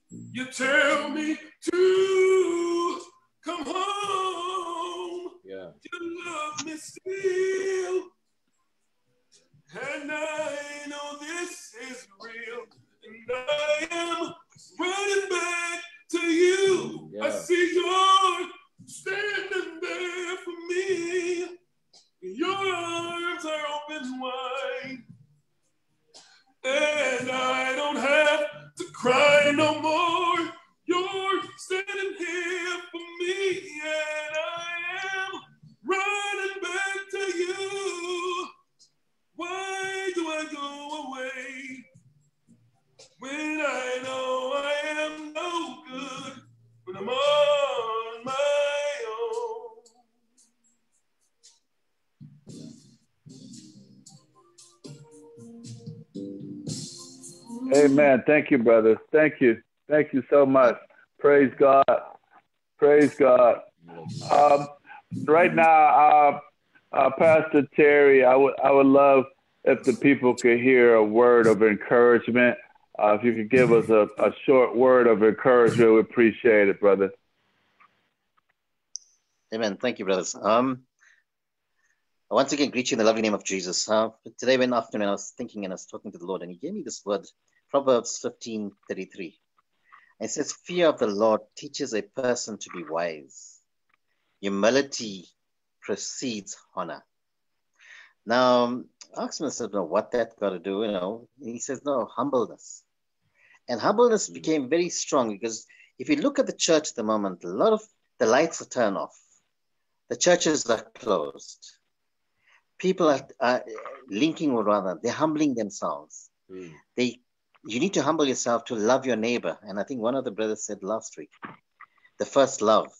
You tell me to come home. Yeah. You love me still. And I know this is real. And I am running back to you. Yeah. I see you're standing there for me. Your arms are open wide. And I don't have to cry no more. You're standing here for me, and I am running back to you. Why do I go away when I know I am no good when I'm on Amen. Thank you, brother. Thank you. Thank you so much. Praise God. Praise God. Um, right now, uh, uh, Pastor Terry, I would I would love if the people could hear a word of encouragement. Uh, if you could give us a, a short word of encouragement, we appreciate it, brother. Amen. Thank you, brothers. Um, I once again greet you in the lovely name of Jesus. Uh, today, one afternoon, I was thinking and I was talking to the Lord, and He gave me this word, Proverbs fifteen thirty three. It says, "Fear of the Lord teaches a person to be wise. Humility precedes honor." Now, um, asked myself, "No, what that got to do?" You know, he says, "No, humbleness." And humbleness became very strong because if you look at the church at the moment, a lot of the lights are turned off, the churches are closed. People are, are linking with one another, they're humbling themselves. Mm. They, you need to humble yourself to love your neighbor. And I think one of the brothers said last week, the first love.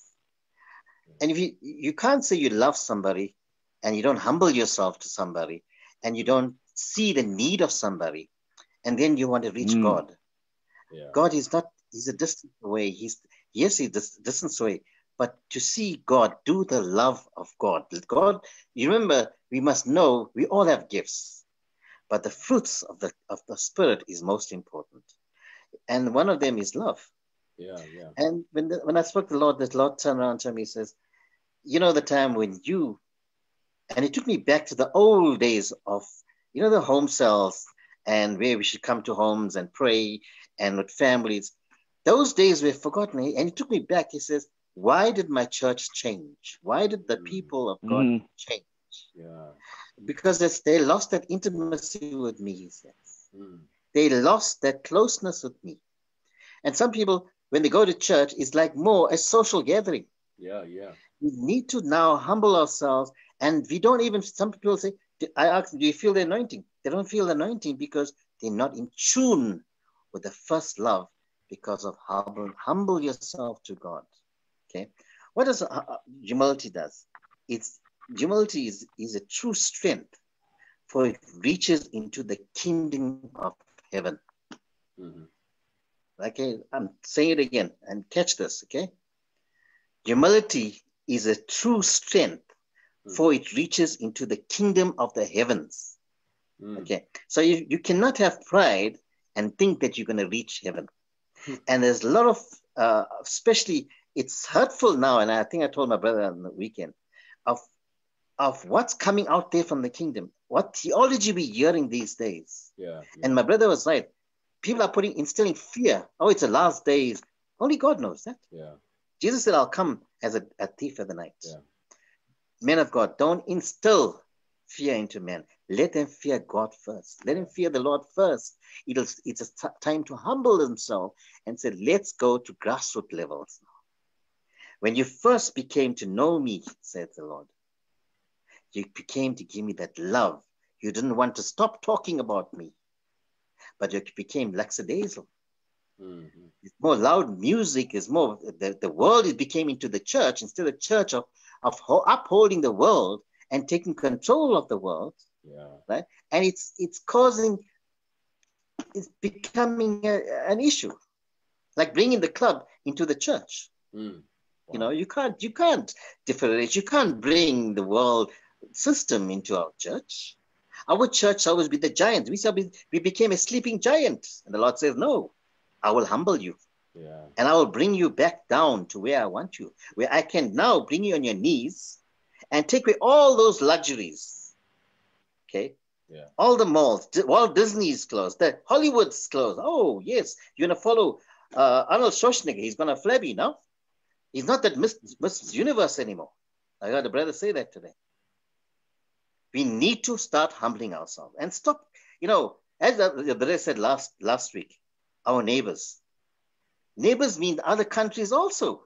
And if you you can't say you love somebody and you don't humble yourself to somebody and you don't see the need of somebody and then you want to reach Mm. God. Yeah. God is not, he's a distant away. He's, yes, he's dis- distant away, but to see God, do the love of God. God, you remember, we must know we all have gifts, but the fruits of the, of the Spirit is most important. And one of them is love. Yeah. Yeah. And when, the, when I spoke to the Lord, the Lord turned around to me and says, You know, the time when you, and it took me back to the old days of, you know, the home cells and where we should come to homes and pray and with families. Those days were forgotten. And it took me back. He says, Why did my church change? Why did the Mm. people of God Mhm. change? Yeah. Because they lost that intimacy with me, he says Mm. they lost that closeness with me. And some people, when they go to church, it's like more a social gathering. Yeah. Yeah. We need to now humble ourselves. And we don't even, some people say, I ask them, do you feel the anointing? They don't feel the anointing because they're not in tune with the first love because of humble, humble yourself to God. Okay. What does uh, uh, humility does? It's humility is, is a true strength for it reaches into the kingdom of heaven. Mhm. Okay, I'm saying it again and catch this, okay? Humility is a true strength, for it reaches into the kingdom of the heavens. Mm. Okay, so you, you cannot have pride and think that you're going to reach heaven. Hmm. And there's a lot of, uh, especially, it's hurtful now, and I think I told my brother on the weekend, of, of what's coming out there from the kingdom. What theology we hearing these days. Yeah. And my brother was right. People are putting instilling fear. Oh, it's the last days. Only God knows that. Yeah. Jesus said, I'll come as a, a thief of the night. Yeah. Men of God, don't instill fear into men. Let them fear God first. Let them fear the Lord first. It'll, it's a t- time to humble themselves and say, let's go to grassroots levels now. When you first became to know me, said the Lord, you became to give me that love. You didn't want to stop talking about me, but you became lackadaisical. Mhm. It's more loud music is more the, the world is became into the church instead of church of, of ho- upholding the world and taking control of the world Yeah. and it's it's causing it's becoming a, an issue like bringing the club into the church Mm. you know you can't you can't differentiate you can't bring the world system into our church our church shall always be the giant we shall be we became a sleeping giant and the lord says no i will humble you Yeah. and I will bring you back down to where I want you, where I can now bring you on your knees and take away all those luxuries. Okay. Yeah. All the malls, Walt Disney's closed, the Hollywood's closed. Oh, yes. You're going to follow uh, Arnold Schwarzenegger. He's going to flabby now. He's not that Miss, Miss Universe anymore. I heard a brother say that today. We need to start humbling ourselves and stop. You know, as the the brother said last last week, our neighbors. Neighbors mean other countries also.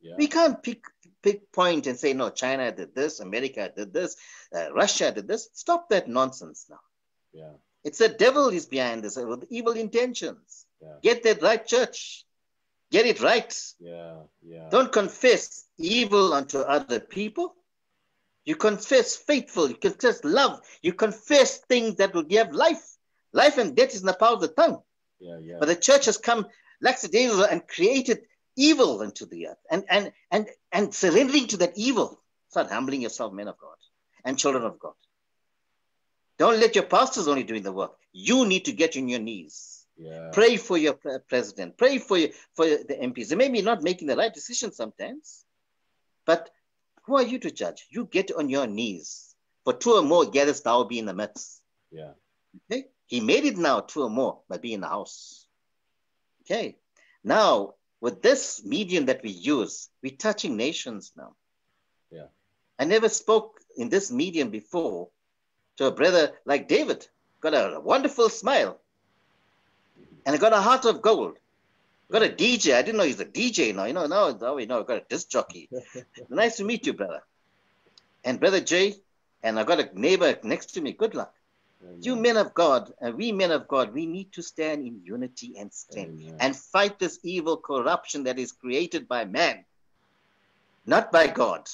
Yeah. We can't pick pick point and say no. China did this, America did this, uh, Russia did this. Stop that nonsense now. Yeah. It's the devil is behind this with evil intentions. Yeah. Get that right, church. Get it right. Yeah. Yeah. Don't confess evil unto other people. You confess faithful. You confess love. You confess things that will give life. Life and death is in the power of the tongue. Yeah. Yeah. But the church has come lackadaisical and created evil into the earth and, and, and, and surrendering to that evil. Start humbling yourself, men of God and children of God. Don't let your pastors only doing the work. You need to get on your knees. Yeah. Pray for your president. Pray for your, for the MPs. They may be not making the right decision sometimes, but who are you to judge? You get on your knees. For two or more gathers, thou be in the midst. Yeah. Okay? He made it now two or more, but be in the house. Okay. Now, with this medium that we use, we're touching nations now. Yeah. I never spoke in this medium before to a brother like David. Got a wonderful smile and got a heart of gold. Got a DJ. I didn't know he's a DJ now. You know, now, now we know. Got a disc jockey. nice to meet you, brother. And brother Jay, and I got a neighbor next to me. Goodluck. Amen. You men of God, and we men of God, we need to stand in unity and strength Amen. and fight this evil corruption that is created by man. not by God.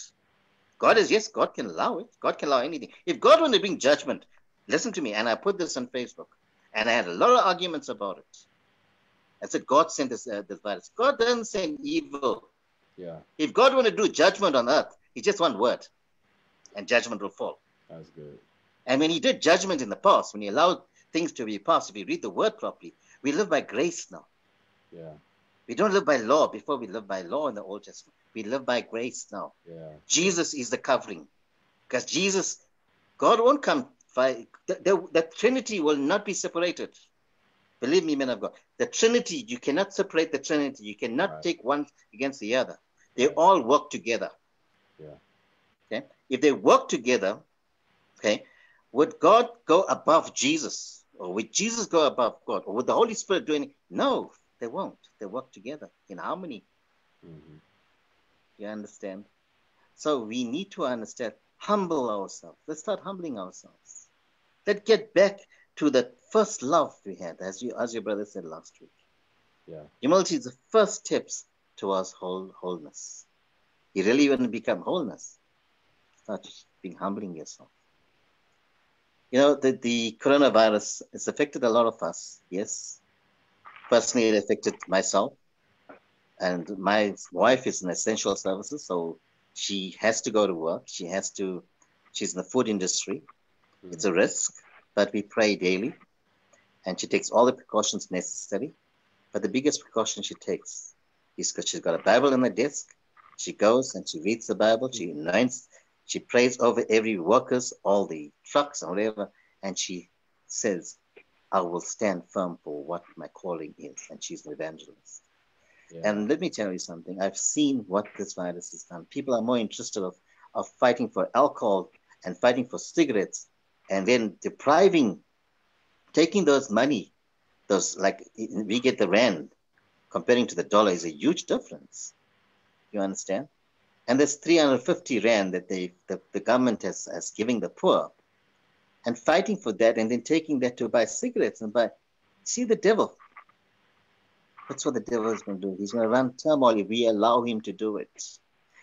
God is, yes, God can allow it. God can allow anything. If God wanted to bring judgment, listen to me, and I put this on Facebook, and I had a lot of arguments about it. I said, God sent this, uh, this virus. God doesn't send evil. Yeah, If God wanted to do judgment on earth, He just one word, and judgment will fall. that's good. And when He did judgment in the past, when He allowed things to be passed, if you read the word properly, we live by grace now. Yeah, We don't live by law before we live by law in the Old Testament. We live by grace now. yeah, Jesus is the covering. Because Jesus, God won't come. By, the, the, the Trinity will not be separated. Believe me, men of God. The Trinity, you cannot separate the Trinity. You cannot Right. take one against the other. They all work together. Yeah. Okay. If they work together, okay, would God go above Jesus? Or would Jesus go above God? Or would the Holy Spirit do anything? No, they won't. They work together in harmony. hmm You understand? So we need to understand, humble ourselves. Let's start humbling ourselves. Let's get back to the first love we had, as you as your brother said last week. yeah, Humility is the first steps towards whole wholeness. You really want to become wholeness. Start being humbling yourself. You know, the, the coronavirus has affected a lot of us, yes. Personally, it affected myself. And my wife is in essential services, so she has to go to work. She has to, she's in the food industry. It's a risk, but we pray daily. And she takes all the precautions necessary. But the biggest precaution she takes is because she's got a Bible on the desk. She goes and she reads the Bible. She mm-hmm. anoints, she prays over every workers, all the trucks and whatever, and she says, I will stand firm for what my calling is. And she's an evangelist. yeah, And let me tell you something. I've seen what this virus has done. People are more interested of, of fighting for alcohol and fighting for cigarettes and then depriving, taking those money, those like we get the rand comparing to the dollar is a huge difference. You understand? And there's 350 rand that they the, the government has, has giving the poor and fighting for that and then taking that to buy cigarettes and buy see the devil. That's what the devil is going to do. He's going to run turmoil if we allow him to do it.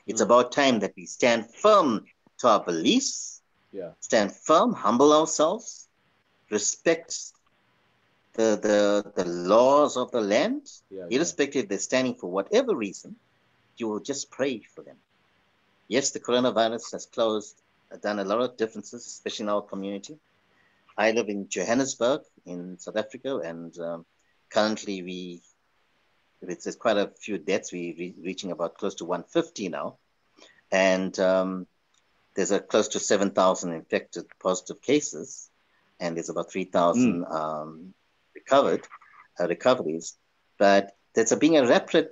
It's Mm. about time that we stand firm to our beliefs, yeah, stand firm, humble ourselves, respect the, the, the laws of the land, yeah, yeah. irrespective if they're standing for whatever reason, you will just pray for them. Yes, the coronavirus has closed, uh, done a lot of differences, especially in our community. I live in Johannesburg in South Africa, and um, currently we it's, there's quite a few deaths. We're re- reaching about close to 150 now, and um, there's a close to 7,000 infected positive cases, and there's about 3,000 um, recovered uh, recoveries. But there's a, being a rapid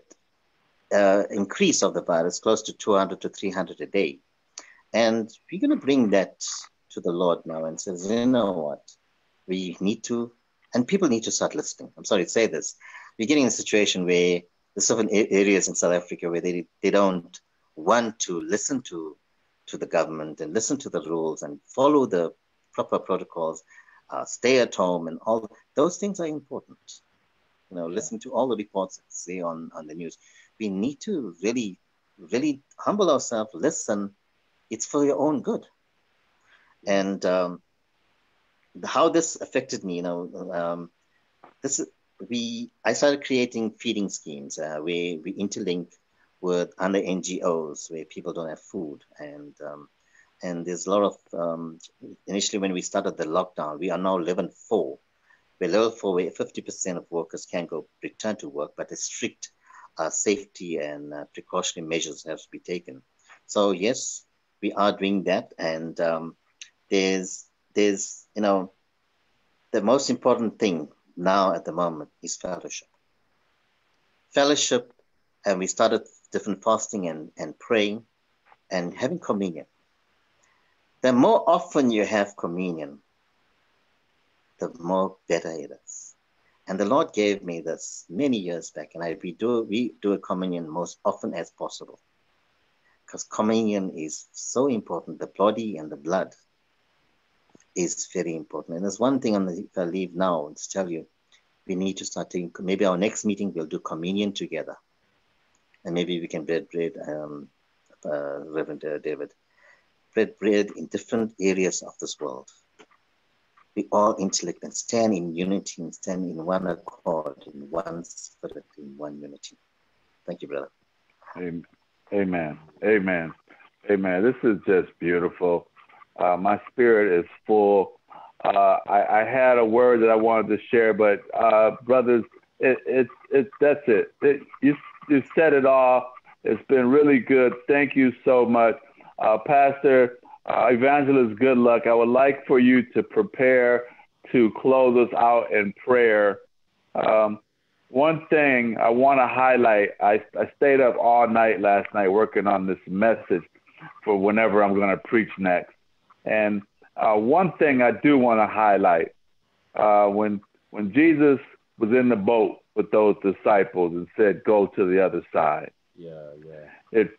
uh, increase of the virus, close to 200 to 300 a day, and we're going to bring that to the Lord now and says, you know what, we need to, and people need to start listening. I'm sorry to say this. We're getting in a situation where there's certain areas in South Africa where they, they don't want to listen to to the government and listen to the rules and follow the proper protocols, uh, stay at home, and all those things are important. You know, Yeah. listen to all the reports that say on, on the news. We need to really, really humble ourselves, listen. It's for your own good. And um, how this affected me, you know, um, this is, we I started creating feeding schemes uh, where we interlink with other NGOs where people don't have food and um, and there's a lot of um, initially when we started the lockdown we are now level four. We're level four where 50% of workers can go return to work but the strict uh, safety and uh, precautionary measures have to be taken. So yes we are doing that. And um, there's there's you know the most important thing now at the moment is fellowship. Fellowship and we started different fasting and, and praying and having communion. The more often you have communion, the more better it is. And the Lord gave me this many years back, and I we do we do a communion most often as possible. Because communion is so important. The body and the blood is very important. And there's one thing on the if I leave now to tell you, we need to start taking maybe our next meeting we'll do communion together and maybe we can break bread um, uh, Reverend uh, David. Bread in different areas of this world. We all intellect and stand in unity and stand in one accord, in one spirit, in one unity. Thank you, brother. Amen. Amen. Amen. Amen. This is just beautiful. Uh, my spirit is full. Uh, I, I, had a word that I wanted to share, but uh, brothers, it, it, it, that's it. it. You, you said it all. It's been really good. Thank you so much. Uh, Pastor uh, Evangelist Goodluck, I would like for you to prepare to close us out in prayer. Um, one thing I want to highlight I, I stayed up all night last night working on this message for whenever I'm going to preach next. And uh, one thing I do want to highlight uh, when when Jesus was in the boat with those disciples and said, "Go to the other side." Yeah, yeah. It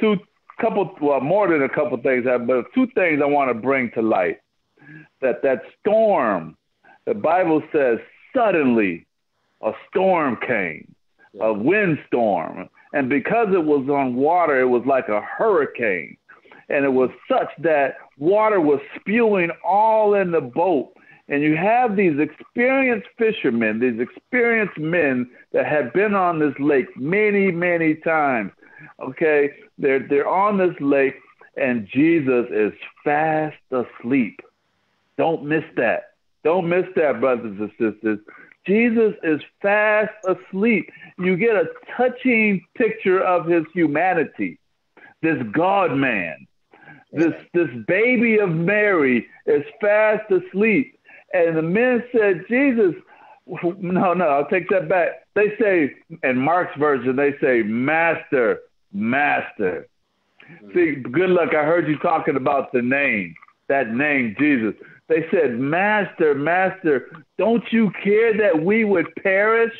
two couple well more than a couple things, but two things I want to bring to light. That that storm, the Bible says, suddenly a storm came, yeah. a windstorm, and because it was on water, it was like a hurricane, and it was such that water was spewing all in the boat and you have these experienced fishermen, these experienced men that have been on this lake many, many times. Okay, they're they're on this lake, and Jesus is fast asleep. Don't miss that. Don't miss that, brothers and sisters. Jesus is fast asleep. You get a touching picture of his humanity. This God man, this this baby of Mary is fast asleep and the men said, Jesus, no, no, I'll take that back. They say, in Mark's version, they say, Master, Master. See, Goodluck. I heard you talking about the name, that name, Jesus. They said, Master, Master, don't you care that we would perish?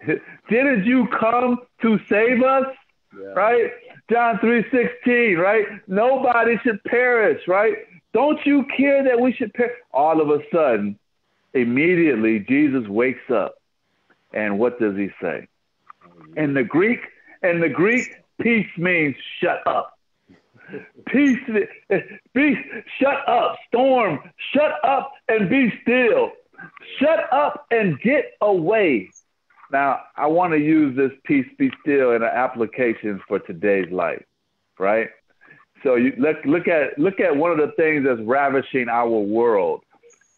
Didn't you come to save us? Yeah. Right? John 3:16, right? Nobody should perish, right? Don't you care that we should perish? All of a sudden, immediately Jesus wakes up. And what does he say? Oh, In the Greek, in the Greek, peace means shut up. Peace, peace, shut up, storm, shut up and be still. Shut up and get away. Now, I want to use this peace, be still in an application for today's life, right? So you look look at look at one of the things that's ravishing our world,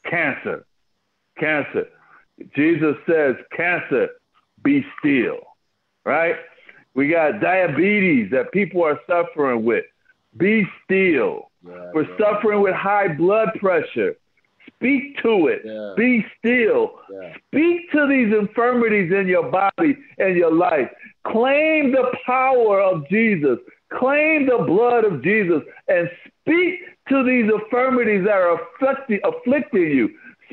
cancer, cancer. Jesus says, "Cancer, be still." Right? We got diabetes that people are suffering with. Be still. Yeah, We're yeah. suffering with high blood pressure. Speak to it. Yeah. Be still. Speak to these infirmities in your body and your life. Claim the power of Jesus. Claim the blood of Jesus and speak to these infirmities that are afflicting, afflicting you.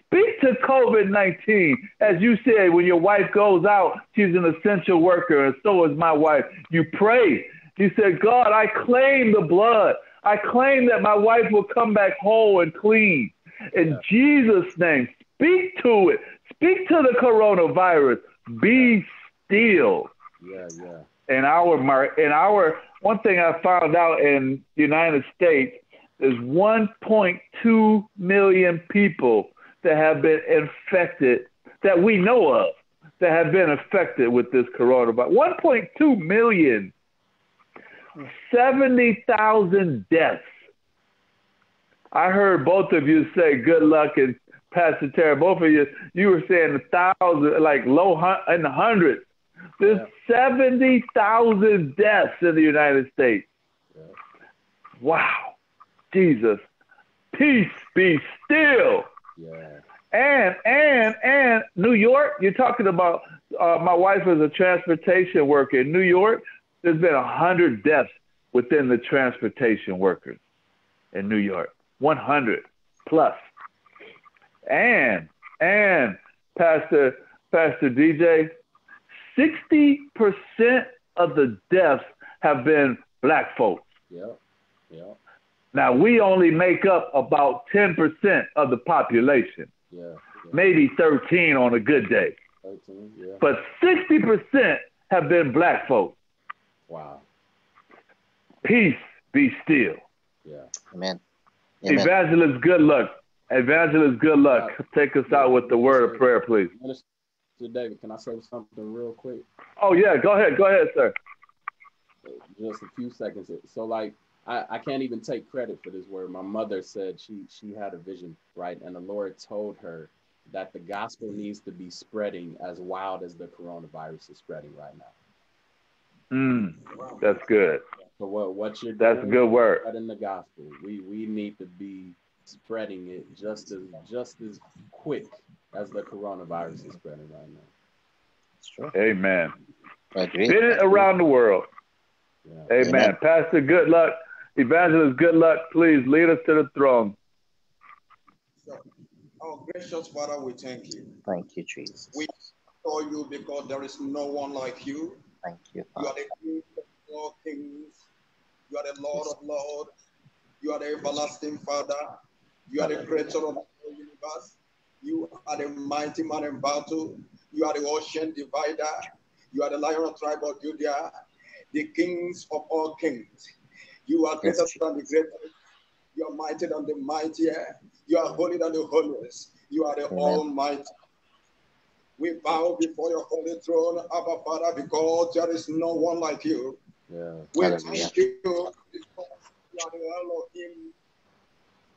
Speak to COVID 19. As you said, when your wife goes out, she's an essential worker, and so is my wife. You pray. You said, God, I claim the blood. I claim that my wife will come back whole and clean. In yeah. Jesus' name, speak to it. Speak to the coronavirus. Be still. Yeah, yeah. In our in our one thing I found out in the United States is 1.2 million people that have been infected that we know of that have been affected with this coronavirus. 1.2 million, 70,000 deaths. I heard both of you say Goodluck and Pastor Terry, both of you, you were saying a thousand, like low in the hundreds. There's yeah. 70,000 deaths in the United States. Yeah. Wow. Jesus. Peace be still. Yeah. And and and New York, you're talking about uh, my wife is a transportation worker in New York. There's been a hundred deaths within the transportation workers in New York. 100 plus. And and Pastor Pastor DJ, 60% of the deaths have been black folks. Yeah. Yeah. Now we only make up about 10% of the population. Yeah, yeah. Maybe 13 on a good day. 13, yeah. But 60% have been black folks. Wow. peace be still. Yeah. Amen. Amen. Evangelist, Goodluck. Evangelist, Goodluck. Take us out with the word of prayer, please. Minister David, can I say something real quick? Oh yeah, go ahead, go ahead, sir. Just a few seconds. So like I, I can't even take credit for this word. My mother said she she had a vision, right? And the Lord told her that the gospel needs to be spreading as wild as the coronavirus is spreading right now. Mm, that's good. So what what you're That's a doing, good word. spreading the gospel. We we need to be spreading it just as just as quick as the coronavirus is spreading right now. It's true. Amen. I. Spin it around the world. Yeah. Amen. Amen. Pastor, Goodluck. Evangelist, Goodluck. Please lead us to the throne. So, our gracious Father, we thank you. Thank you, Jesus. We adore you because there is no one like you. Thank you, You are the King of all kings. You are the Lord of lords. You are the everlasting Father. You are the creator of the whole universe. You are the mighty man in battle. You are the ocean divider. You are the lion of tribe of Judah, the kings of all kings. You are greater Yes, than the greatest. You are mightier than the mightier. You are holy than the holiest. You are the Amen. Almighty. We bow before your holy throne, Abba Father, because there is no one like you. Yeah. We Hallelujah. thank you because you are the Elohim.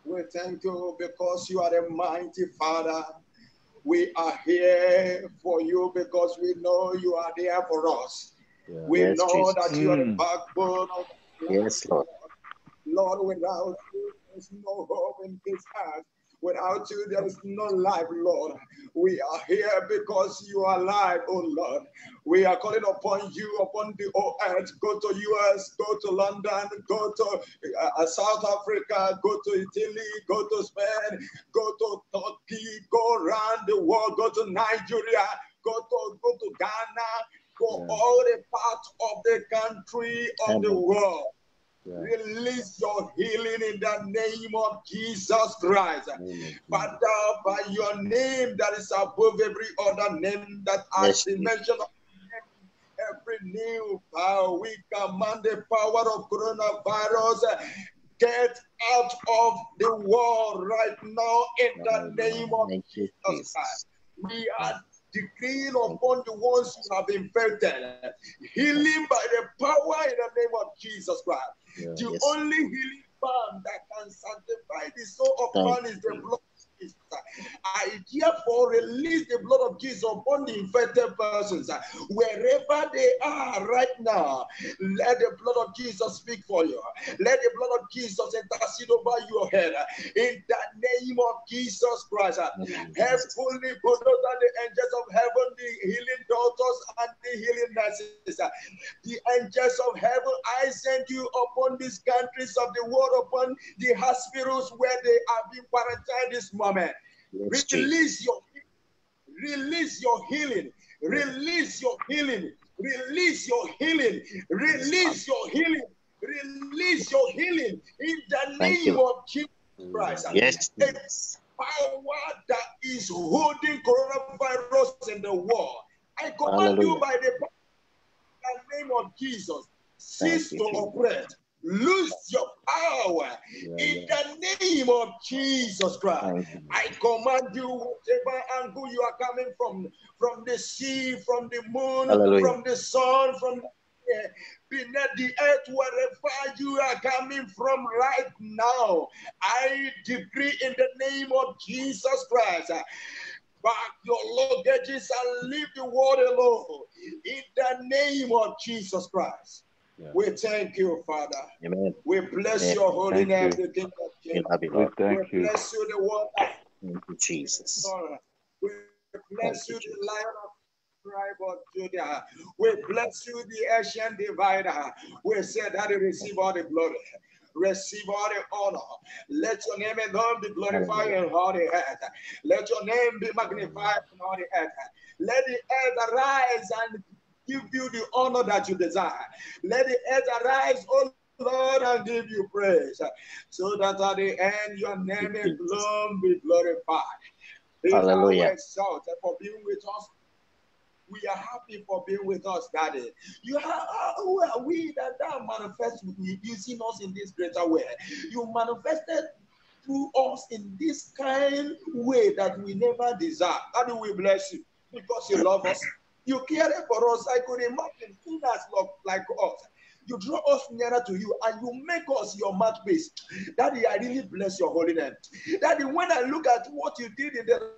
We thank you because you are the mighty Father. We are here for you because we know you are there for us. Yeah. We Yes, know Jesus. that you are the Mm. backbone of Yes, Lord. Lord, without you, there's no hope in this earth. Without you, there is no life, Lord. We are here because you are alive, oh Lord. We are calling upon you upon the earth. Go to US, go to London, go to uh, South Africa, go to Italy, go to Spain, go to Turkey, go around the world, go to Nigeria, go to go to Ghana, go Yeah. all the parts of the country of the world. Yeah. Release your healing in the name of Jesus Christ. Amen. Father, by your name that is above every other name that has Yes, the Jesus. mention every new power, we command the power of coronavirus. Get out of the world right now in the name of Thank you, Jesus Jesus. Christ. We are decreeing upon the ones who have infected healing by the power in the name of Jesus Christ. Yeah. The Yes. only healing balm that can sanctify the soul of Thank man is the blood. I therefore release the blood of Jesus upon the infected persons wherever they are right now. Let the blood of Jesus speak for you. Let the blood of Jesus intercede over your head in the name of Jesus Christ. Heavenly bulldozer, the angels of heaven, the healing daughters and the healing nurses. The angels of heaven, I send you upon these countries of the world, upon the hospitals where they are being quarantined this moment. Release your release your healing. Release your healing. Release your healing. Release your healing. Release your healing in the name of Jesus Christ. Yes, power that is holding coronavirus in the world. I command you by the the name of Jesus. Cease to Jesus. Lose your power Yeah, in yeah. the name of Jesus Christ. I command you, whatever angle you are coming from, from the sea, from the moon, Hallelujah. from the sun, from the air, beneath the earth, wherever you are coming from right now, I decree in the name of Jesus Christ. Back your luggages and leave the world alone. In the name of Jesus Christ. Yeah. We thank you, Father. Amen. We bless Yeah. your holy Thank name, you. the King of We Kings. love We thank we you. bless you, the one that Thank you, Jesus. We bless you, you, the Lion of the tribe of Judah. We bless you, the ocean divider. We say that you receive all the glory. Receive all the honor. Let your name alone be glorified in all the earth. Let your name be magnified in all the earth. Let the earth arise and give you the honor that you desire. Let the earth arise, oh Lord, and give you praise. So that at the end your name alone be glorified. Hallelujah. exalted for being with us. We are happy for being with us, Daddy. You are, uh, who are we that thou manifest with you using us in this greater way? You manifested through us in this kind way that we never deserve. Daddy, we bless you because you love us. You cared for us. I could imagine loved like us. You draw us nearer to you and you make us your mouthpiece. Daddy, I really bless your holy name. Daddy, when I look at what you did in the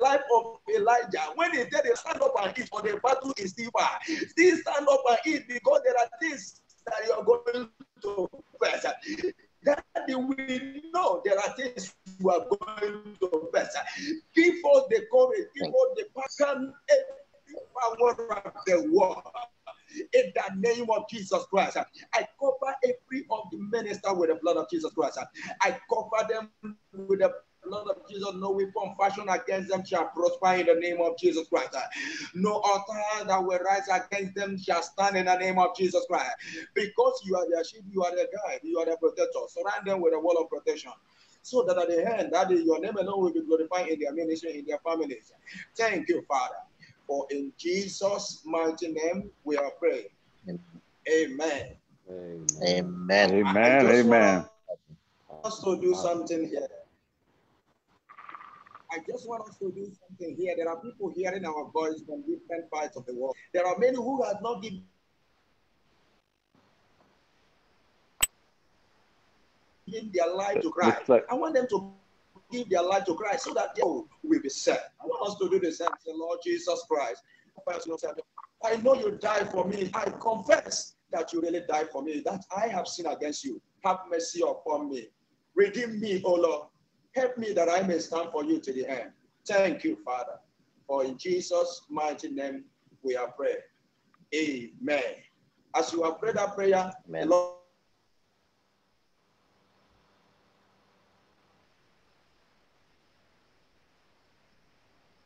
life of Elijah, when he said, stand up and eat, for the battle is still. Still stand up and eat because there are things that you are going to face. Daddy, we know there are things you are going to face. Give us the courage, give us the passion, every power of the world in the name of Jesus Christ. I cover every of the minister with the blood of Jesus Christ. I cover them with the blood of Jesus. No weapon fashioned against them shall prosper in the name of Jesus Christ. No altar that will rise against them shall stand in the name of Jesus Christ. Because you are their sheep, you are their guide, you are their protector. Surround them with a wall of protection so that at the end, that is, your name alone will be glorified in their ministry, in their families. Thank you, Father. For in Jesus' mighty name we are praying. Amen. Amen. Amen. Amen. Us to do something here. I just want us to do something here. There are people hearing our voice from different parts of the world. There are many who have not given their life to Christ. I want them to give their life to Christ so that they will be saved. I want us to do the same. Say, Lord Jesus Christ, I know you died for me. I confess that you really died for me, that I have sinned against you. Have mercy upon me. Redeem me, O Lord. Help me that I may stand for you to the end. Thank you, Father. For in Jesus' mighty name we are praying. Amen. As you have prayed that prayer, Amen. Lord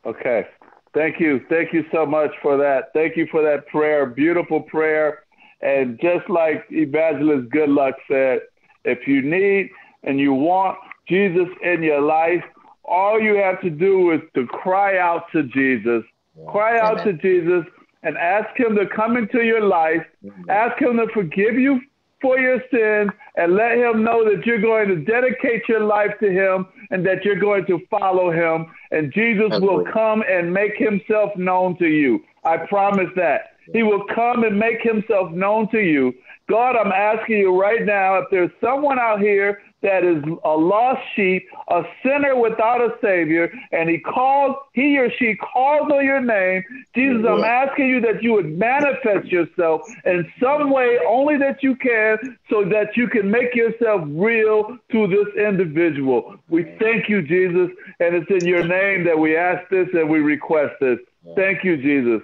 Okay. Thank you. Thank you so much for that. Thank you for that prayer. Beautiful prayer. And just like Evangelist Goodluck said, if you need and you want Jesus in your life, all you have to do is to cry out to Jesus. Yeah. Cry Amen. out to Jesus and ask him to come into your life. Amen. Ask him to forgive you for your sins and let him know that you're going to dedicate your life to him and that you're going to follow him. And Jesus will come and make himself known to you. I promise that. He will come and make himself known to you. God, I'm asking you right now if there's someone out here that is a lost sheep, a sinner without a savior, and he calls, he or she calls on your name. Jesus, I'm asking you that you would manifest yourself in some way only that you can so that you can make yourself real to this individual. We thank you, Jesus, and it's in your name that we ask this and we request this. Thank you, Jesus.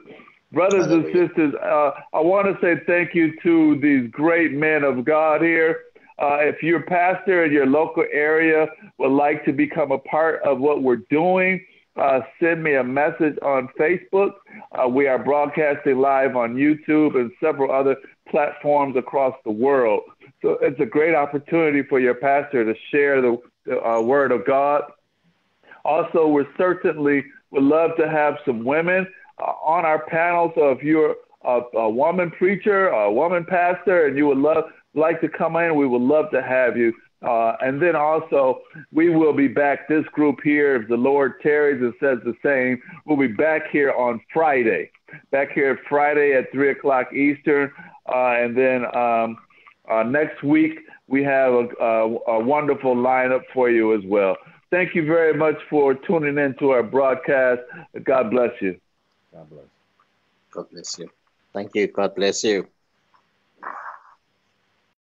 Brothers and sisters, uh, I want to say thank you to these great men of God here. Uh, if your pastor in your local area would like to become a part of what we're doing, uh, send me a message on Facebook. Uh, we are broadcasting live on YouTube and several other platforms across the world. So it's a great opportunity for your pastor to share the, the uh, word of God. Also, we certainly would love to have some women uh, on our panel. So if you're a, a woman preacher, a woman pastor, and you would love like to come in, we would love to have you. Uh, and then also, we will be back, this group here, if the Lord tarries and says the same, we'll be back here on Friday. Back here Friday at 3 o'clock Eastern. Uh, and then um, uh, next week, we have a, a, a, wonderful lineup for you as well. Thank you very much for tuning in to our broadcast. God bless you. God bless. God bless you. Thank you. God bless you.